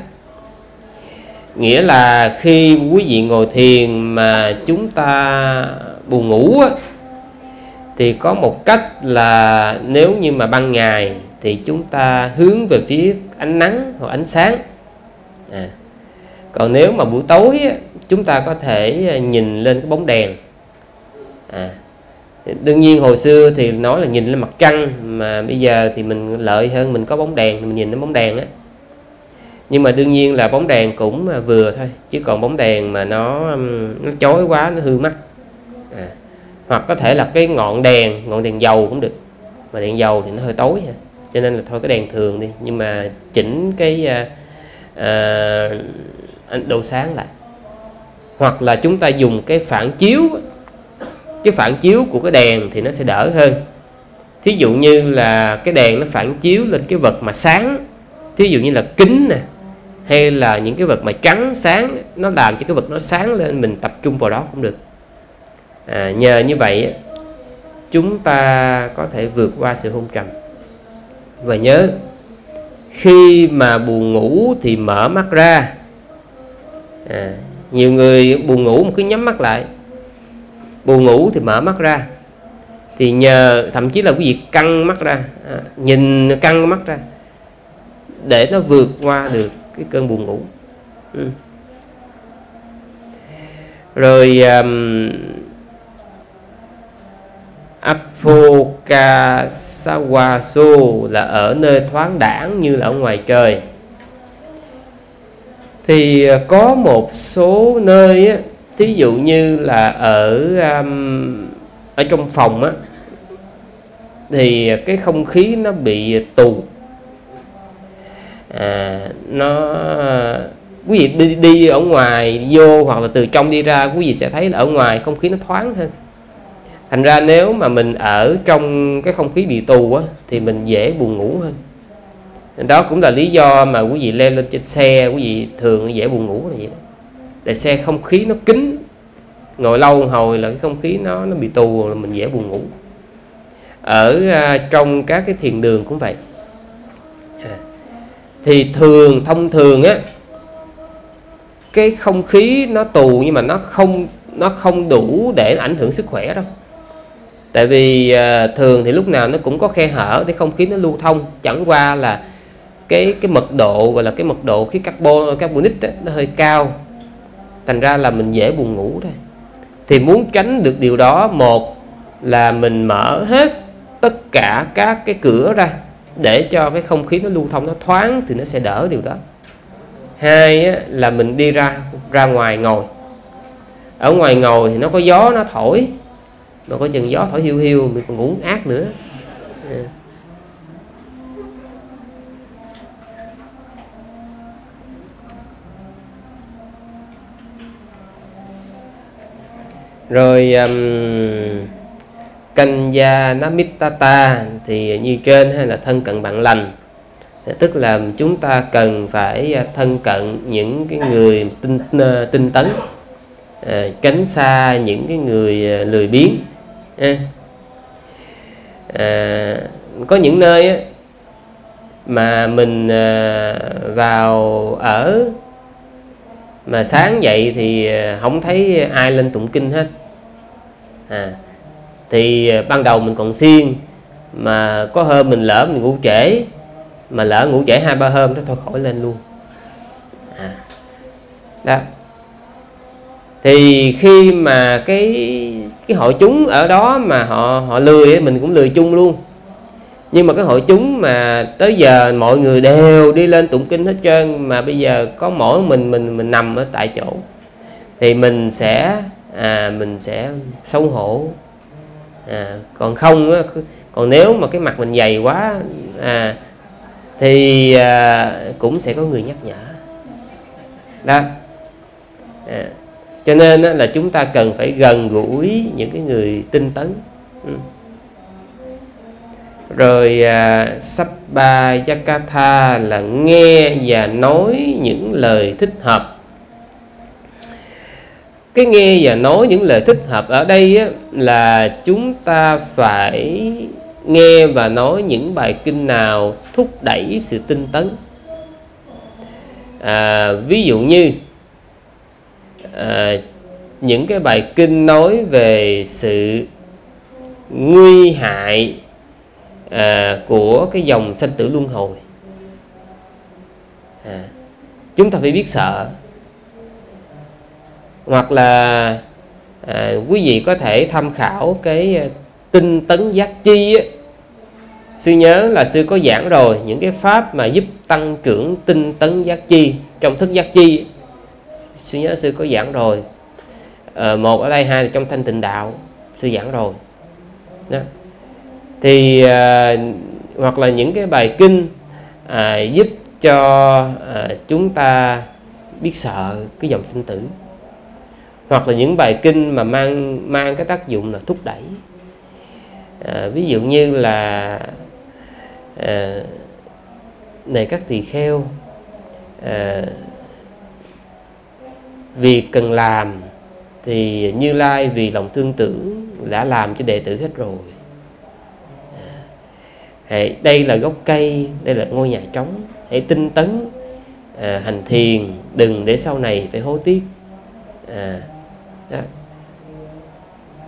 Nghĩa là khi quý vị ngồi thiền mà chúng ta buồn ngủ á, thì có một cách là nếu như mà ban ngày thì chúng ta hướng về phía ánh nắng hoặc ánh sáng à. còn nếu mà buổi tối á, chúng ta có thể à, nhìn lên cái bóng đèn à đương nhiên hồi xưa thì nói là nhìn lên mặt trăng mà bây giờ thì mình lợi hơn mình có bóng đèn mình nhìn đến bóng đèn á nhưng mà đương nhiên là bóng đèn cũng à, vừa thôi chứ còn bóng đèn mà nó nó chói quá nó hư mắt à. hoặc có thể là cái ngọn đèn ngọn đèn dầu cũng được mà đèn dầu thì nó hơi tối ha cho nên là thôi cái đèn thường đi. Nhưng mà chỉnh cái à, à, độ sáng lại. Hoặc là chúng ta dùng cái phản chiếu cái phản chiếu của cái đèn thì nó sẽ đỡ hơn. Thí dụ như là cái đèn nó phản chiếu lên cái vật mà sáng thí dụ như là kính nè hay là những cái vật mà trắng sáng nó làm cho cái vật nó sáng lên mình tập trung vào đó cũng được. À, nhờ như vậy chúng ta có thể vượt qua sự hôn trầm và nhớ khi mà buồn ngủ thì mở mắt ra. À, nhiều người buồn ngủ mà cứ nhắm mắt lại. Buồn ngủ thì mở mắt ra. Thì nhờ thậm chí là quý vị căng mắt ra à, nhìn căng mắt ra để nó vượt qua được cái cơn buồn ngủ. Ừ. rồi um, Apokasawasu là ở nơi thoáng đảng như là ở ngoài trời. Thì à, có một số nơi á, thí dụ như là ở um, ở trong phòng á thì cái không khí nó bị tù. À, nó quý vị đi, đi ở ngoài vô hoặc là từ trong đi ra quý vị sẽ thấy là ở ngoài không khí nó thoáng hơn thành ra nếu mà mình ở trong cái không khí bị tù á thì mình dễ buồn ngủ hơn. Đó cũng là lý do mà quý vị leo lên trên xe quý vị thường dễ buồn ngủ là vậy đó. Để xe không khí nó kín ngồi lâu hồi là cái không khí nó nó bị tù là mình dễ buồn ngủ. Ở à, trong các cái thiền đường cũng vậy. À, thì thường thông thường á cái không khí nó tù nhưng mà nó không nó không đủ để ảnh hưởng sức khỏe đâu tại vì à, thường thì lúc nào nó cũng có khe hở để không khí nó lưu thông. Chẳng qua là cái cái mật độ gọi là cái mật độ khí carbon carbonic đó, nó hơi cao. Thành ra là mình dễ buồn ngủ thôi. Thì muốn tránh được điều đó một là mình mở hết tất cả các cái cửa ra để cho cái không khí nó lưu thông nó thoáng thì nó sẽ đỡ điều đó. Hai á, là mình đi ra ra ngoài ngồi. Ở ngoài ngồi thì nó có gió nó thổi mà có chừng gió thổi hiu hiu mình còn ngủ ác nữa. Yeah. rồi um, canh gia namittata thì như trên hay là thân cận bạn lành? Dạ, tức là chúng ta cần phải à, thân cận những cái người tinh à, tinh tấn à, tránh xa những cái người à, lười biếng à, có những nơi á, mà mình à, vào ở mà sáng dậy thì ờ, không thấy ai lên tụng kinh hết. À, thì ban đầu mình còn siêng mà có hôm mình lỡ mình ngủ trễ mà lỡ ngủ trễ hai ba hôm đó thôi khỏi lên luôn. À. đó. Thì khi mà cái cái hội chúng ở đó mà họ họ lười mình cũng lười chung luôn. Nhưng mà cái hội chúng mà tới giờ mọi người đều đi lên tụng kinh hết trơn mà bây giờ có mỗi mình mình mình nằm ở tại chỗ thì mình sẽ à, mình sẽ xấu hổ. À, còn không á, còn nếu mà cái mặt mình dày quá à, thì à, cũng sẽ có người nhắc nhở. Đó. À, cho nên là chúng ta cần phải gần gũi những cái người tinh tấn. Ừ. rồi à, Sabba Jakatha là nghe và nói những lời thích hợp. Cái nghe và nói những lời thích hợp ở đây á, là chúng ta phải nghe và nói những bài kinh nào thúc đẩy sự tinh tấn. À, ví dụ như à, những cái bài kinh nói về sự nguy hại à, của cái dòng sanh tử luân hồi. À, chúng ta phải biết sợ. Hoặc là à, quý vị có thể tham khảo cái ờ, tinh tấn giác chi ấy. sư nhớ là sư có giảng rồi những cái pháp mà giúp tăng trưởng tinh tấn giác chi trong thức giác chi sư nhớ sư có giảng rồi. À, một ở đây hai là trong thanh tịnh đạo sư giảng rồi. Đó. thì à, hoặc là những cái bài kinh à, giúp cho à, chúng ta biết sợ cái dòng sinh tử. Hoặc là những bài kinh mà mang mang cái tác dụng là thúc đẩy. À, ví dụ như là à, này các tỳ kheo à, việc cần làm thì như lai vì lòng thương tưởng đã làm cho đệ tử hết rồi à, hãy đây là gốc cây đây là ngôi nhà trống hãy tinh tấn à, hành thiền đừng để sau này phải hối tiếc à, đó.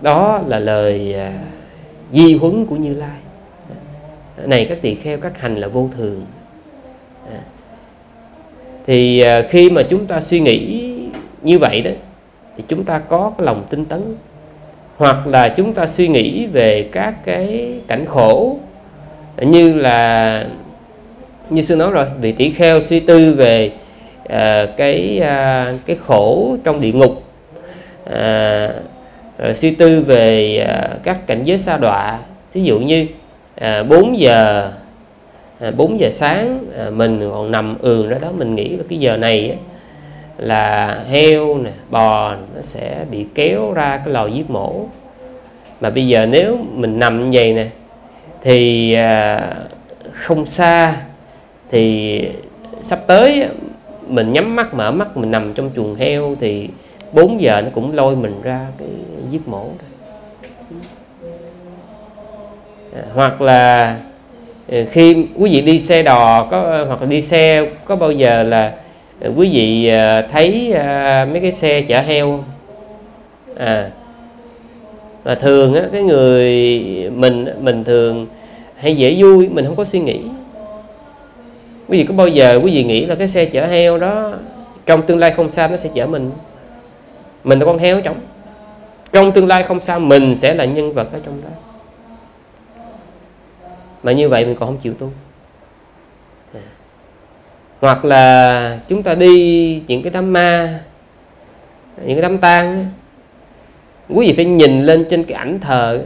đó là lời à, di huấn của như lai này các tỳ kheo các hành là vô thường à. thì à, khi mà chúng ta suy nghĩ như vậy đó thì chúng ta có cái lòng tinh tấn. Hoặc là chúng ta suy nghĩ về các cái cảnh khổ như là như sư nói rồi vị tỷ kheo suy tư về uh, cái uh, cái khổ trong địa ngục uh, rồi suy tư về uh, các cảnh giới sa đọa. Ví dụ như uh, 4 giờ uh, 4 giờ sáng uh, mình còn nằm ườn đó đó mình nghĩ là cái giờ này á, là heo nè bò nó sẽ bị kéo ra cái lò giết mổ mà bây giờ nếu mình nằm như vậy nè, thì à, không xa, thì sắp tới mình nhắm mắt mở mắt mình nằm trong chuồng heo thì 4 giờ nó cũng lôi mình ra cái giết mổ rồi. À, hoặc là à, khi quý vị đi xe đò có, hoặc là đi xe có bao giờ là quý vị à, thấy à, mấy cái xe chở heo à. Mà thường á, cái người mình mình thường hay dễ vui, mình không có suy nghĩ. Quý vị có bao giờ quý vị nghĩ là cái xe chở heo đó trong tương lai không xa nó sẽ chở mình mình là con heo trong trong tương lai không xa mình sẽ là nhân vật ở trong đó. Mà như vậy mình còn không chịu tu hoặc là chúng ta đi những cái đám ma, những cái đám tang quý vị phải nhìn lên trên cái ảnh thờ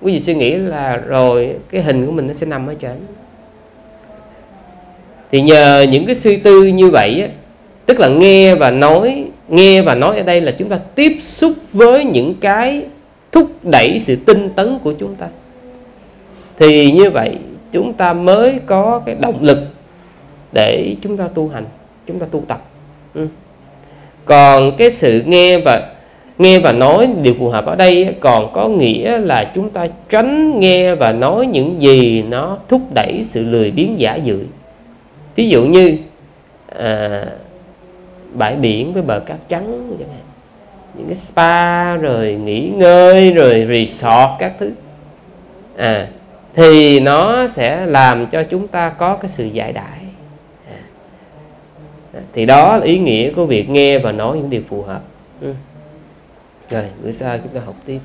quý vị suy nghĩ là rồi cái hình của mình nó sẽ nằm ở trên. Thì nhờ những cái suy tư như vậy tức là nghe và nói, nghe và nói ở đây là chúng ta tiếp xúc với những cái thúc đẩy sự tinh tấn của chúng ta. Thì như vậy chúng ta mới có cái động lực để chúng ta tu hành chúng ta tu tập ừ. còn cái sự nghe và nghe và nói điều phù hợp ở đây còn có nghĩa là chúng ta tránh nghe và nói những gì nó thúc đẩy sự lười biếng giả dự thí dụ như à, bãi biển với bờ cát trắng những cái spa rồi nghỉ ngơi rồi resort các thứ à thì nó sẽ làm cho chúng ta có cái sự giải đại thì đó là ý nghĩa của việc nghe và nói những điều phù hợp. Ừ. Rồi bữa sau chúng ta học tiếp.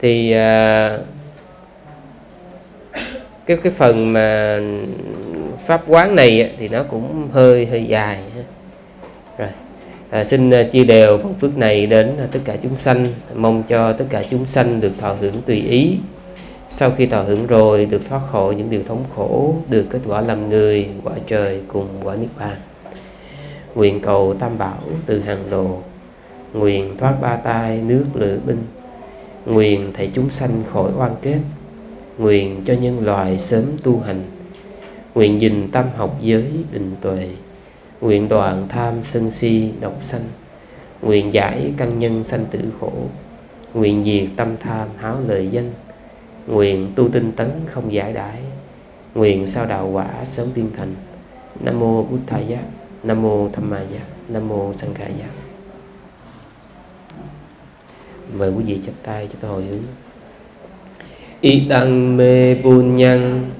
Thì à, cái cái phần mà pháp quán này thì nó cũng hơi hơi dài rồi à, xin à, chia đều phần phước này đến à, tất cả chúng sanh. Mong cho tất cả chúng sanh được thọ hưởng tùy ý. Sau khi thọ hưởng rồi được thoát khỏi những điều thống khổ được kết quả làm người quả trời cùng quả niết bàn nguyện cầu tam bảo từ hàng đồ. Nguyện thoát ba tai nước lửa binh. Nguyện thầy chúng sanh khỏi oan kết. Nguyện cho nhân loại sớm tu hành. Nguyện dình tâm học giới định tuệ. Nguyện đoạn tham sân si độc sanh. Nguyện giải căn nhân sanh tử khổ. Nguyện diệt tâm tham háo lợi danh. Nguyện tu tinh tấn không giải đãi. Nguyện sao đạo quả sớm viên thành. Nam mô bút thầy giác nam mô tham ma giác nam mô sanh khả giác mời quý vị chắp tay cho tôi hồi hướng. Idang me punyang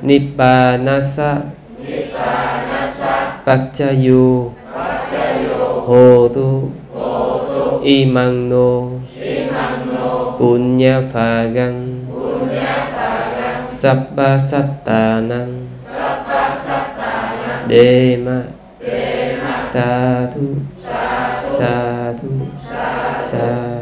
Nippanasa Pakchayu Hotu Imang no Punya phagang Sabba sattanang දේම සාදු සාදු සාදු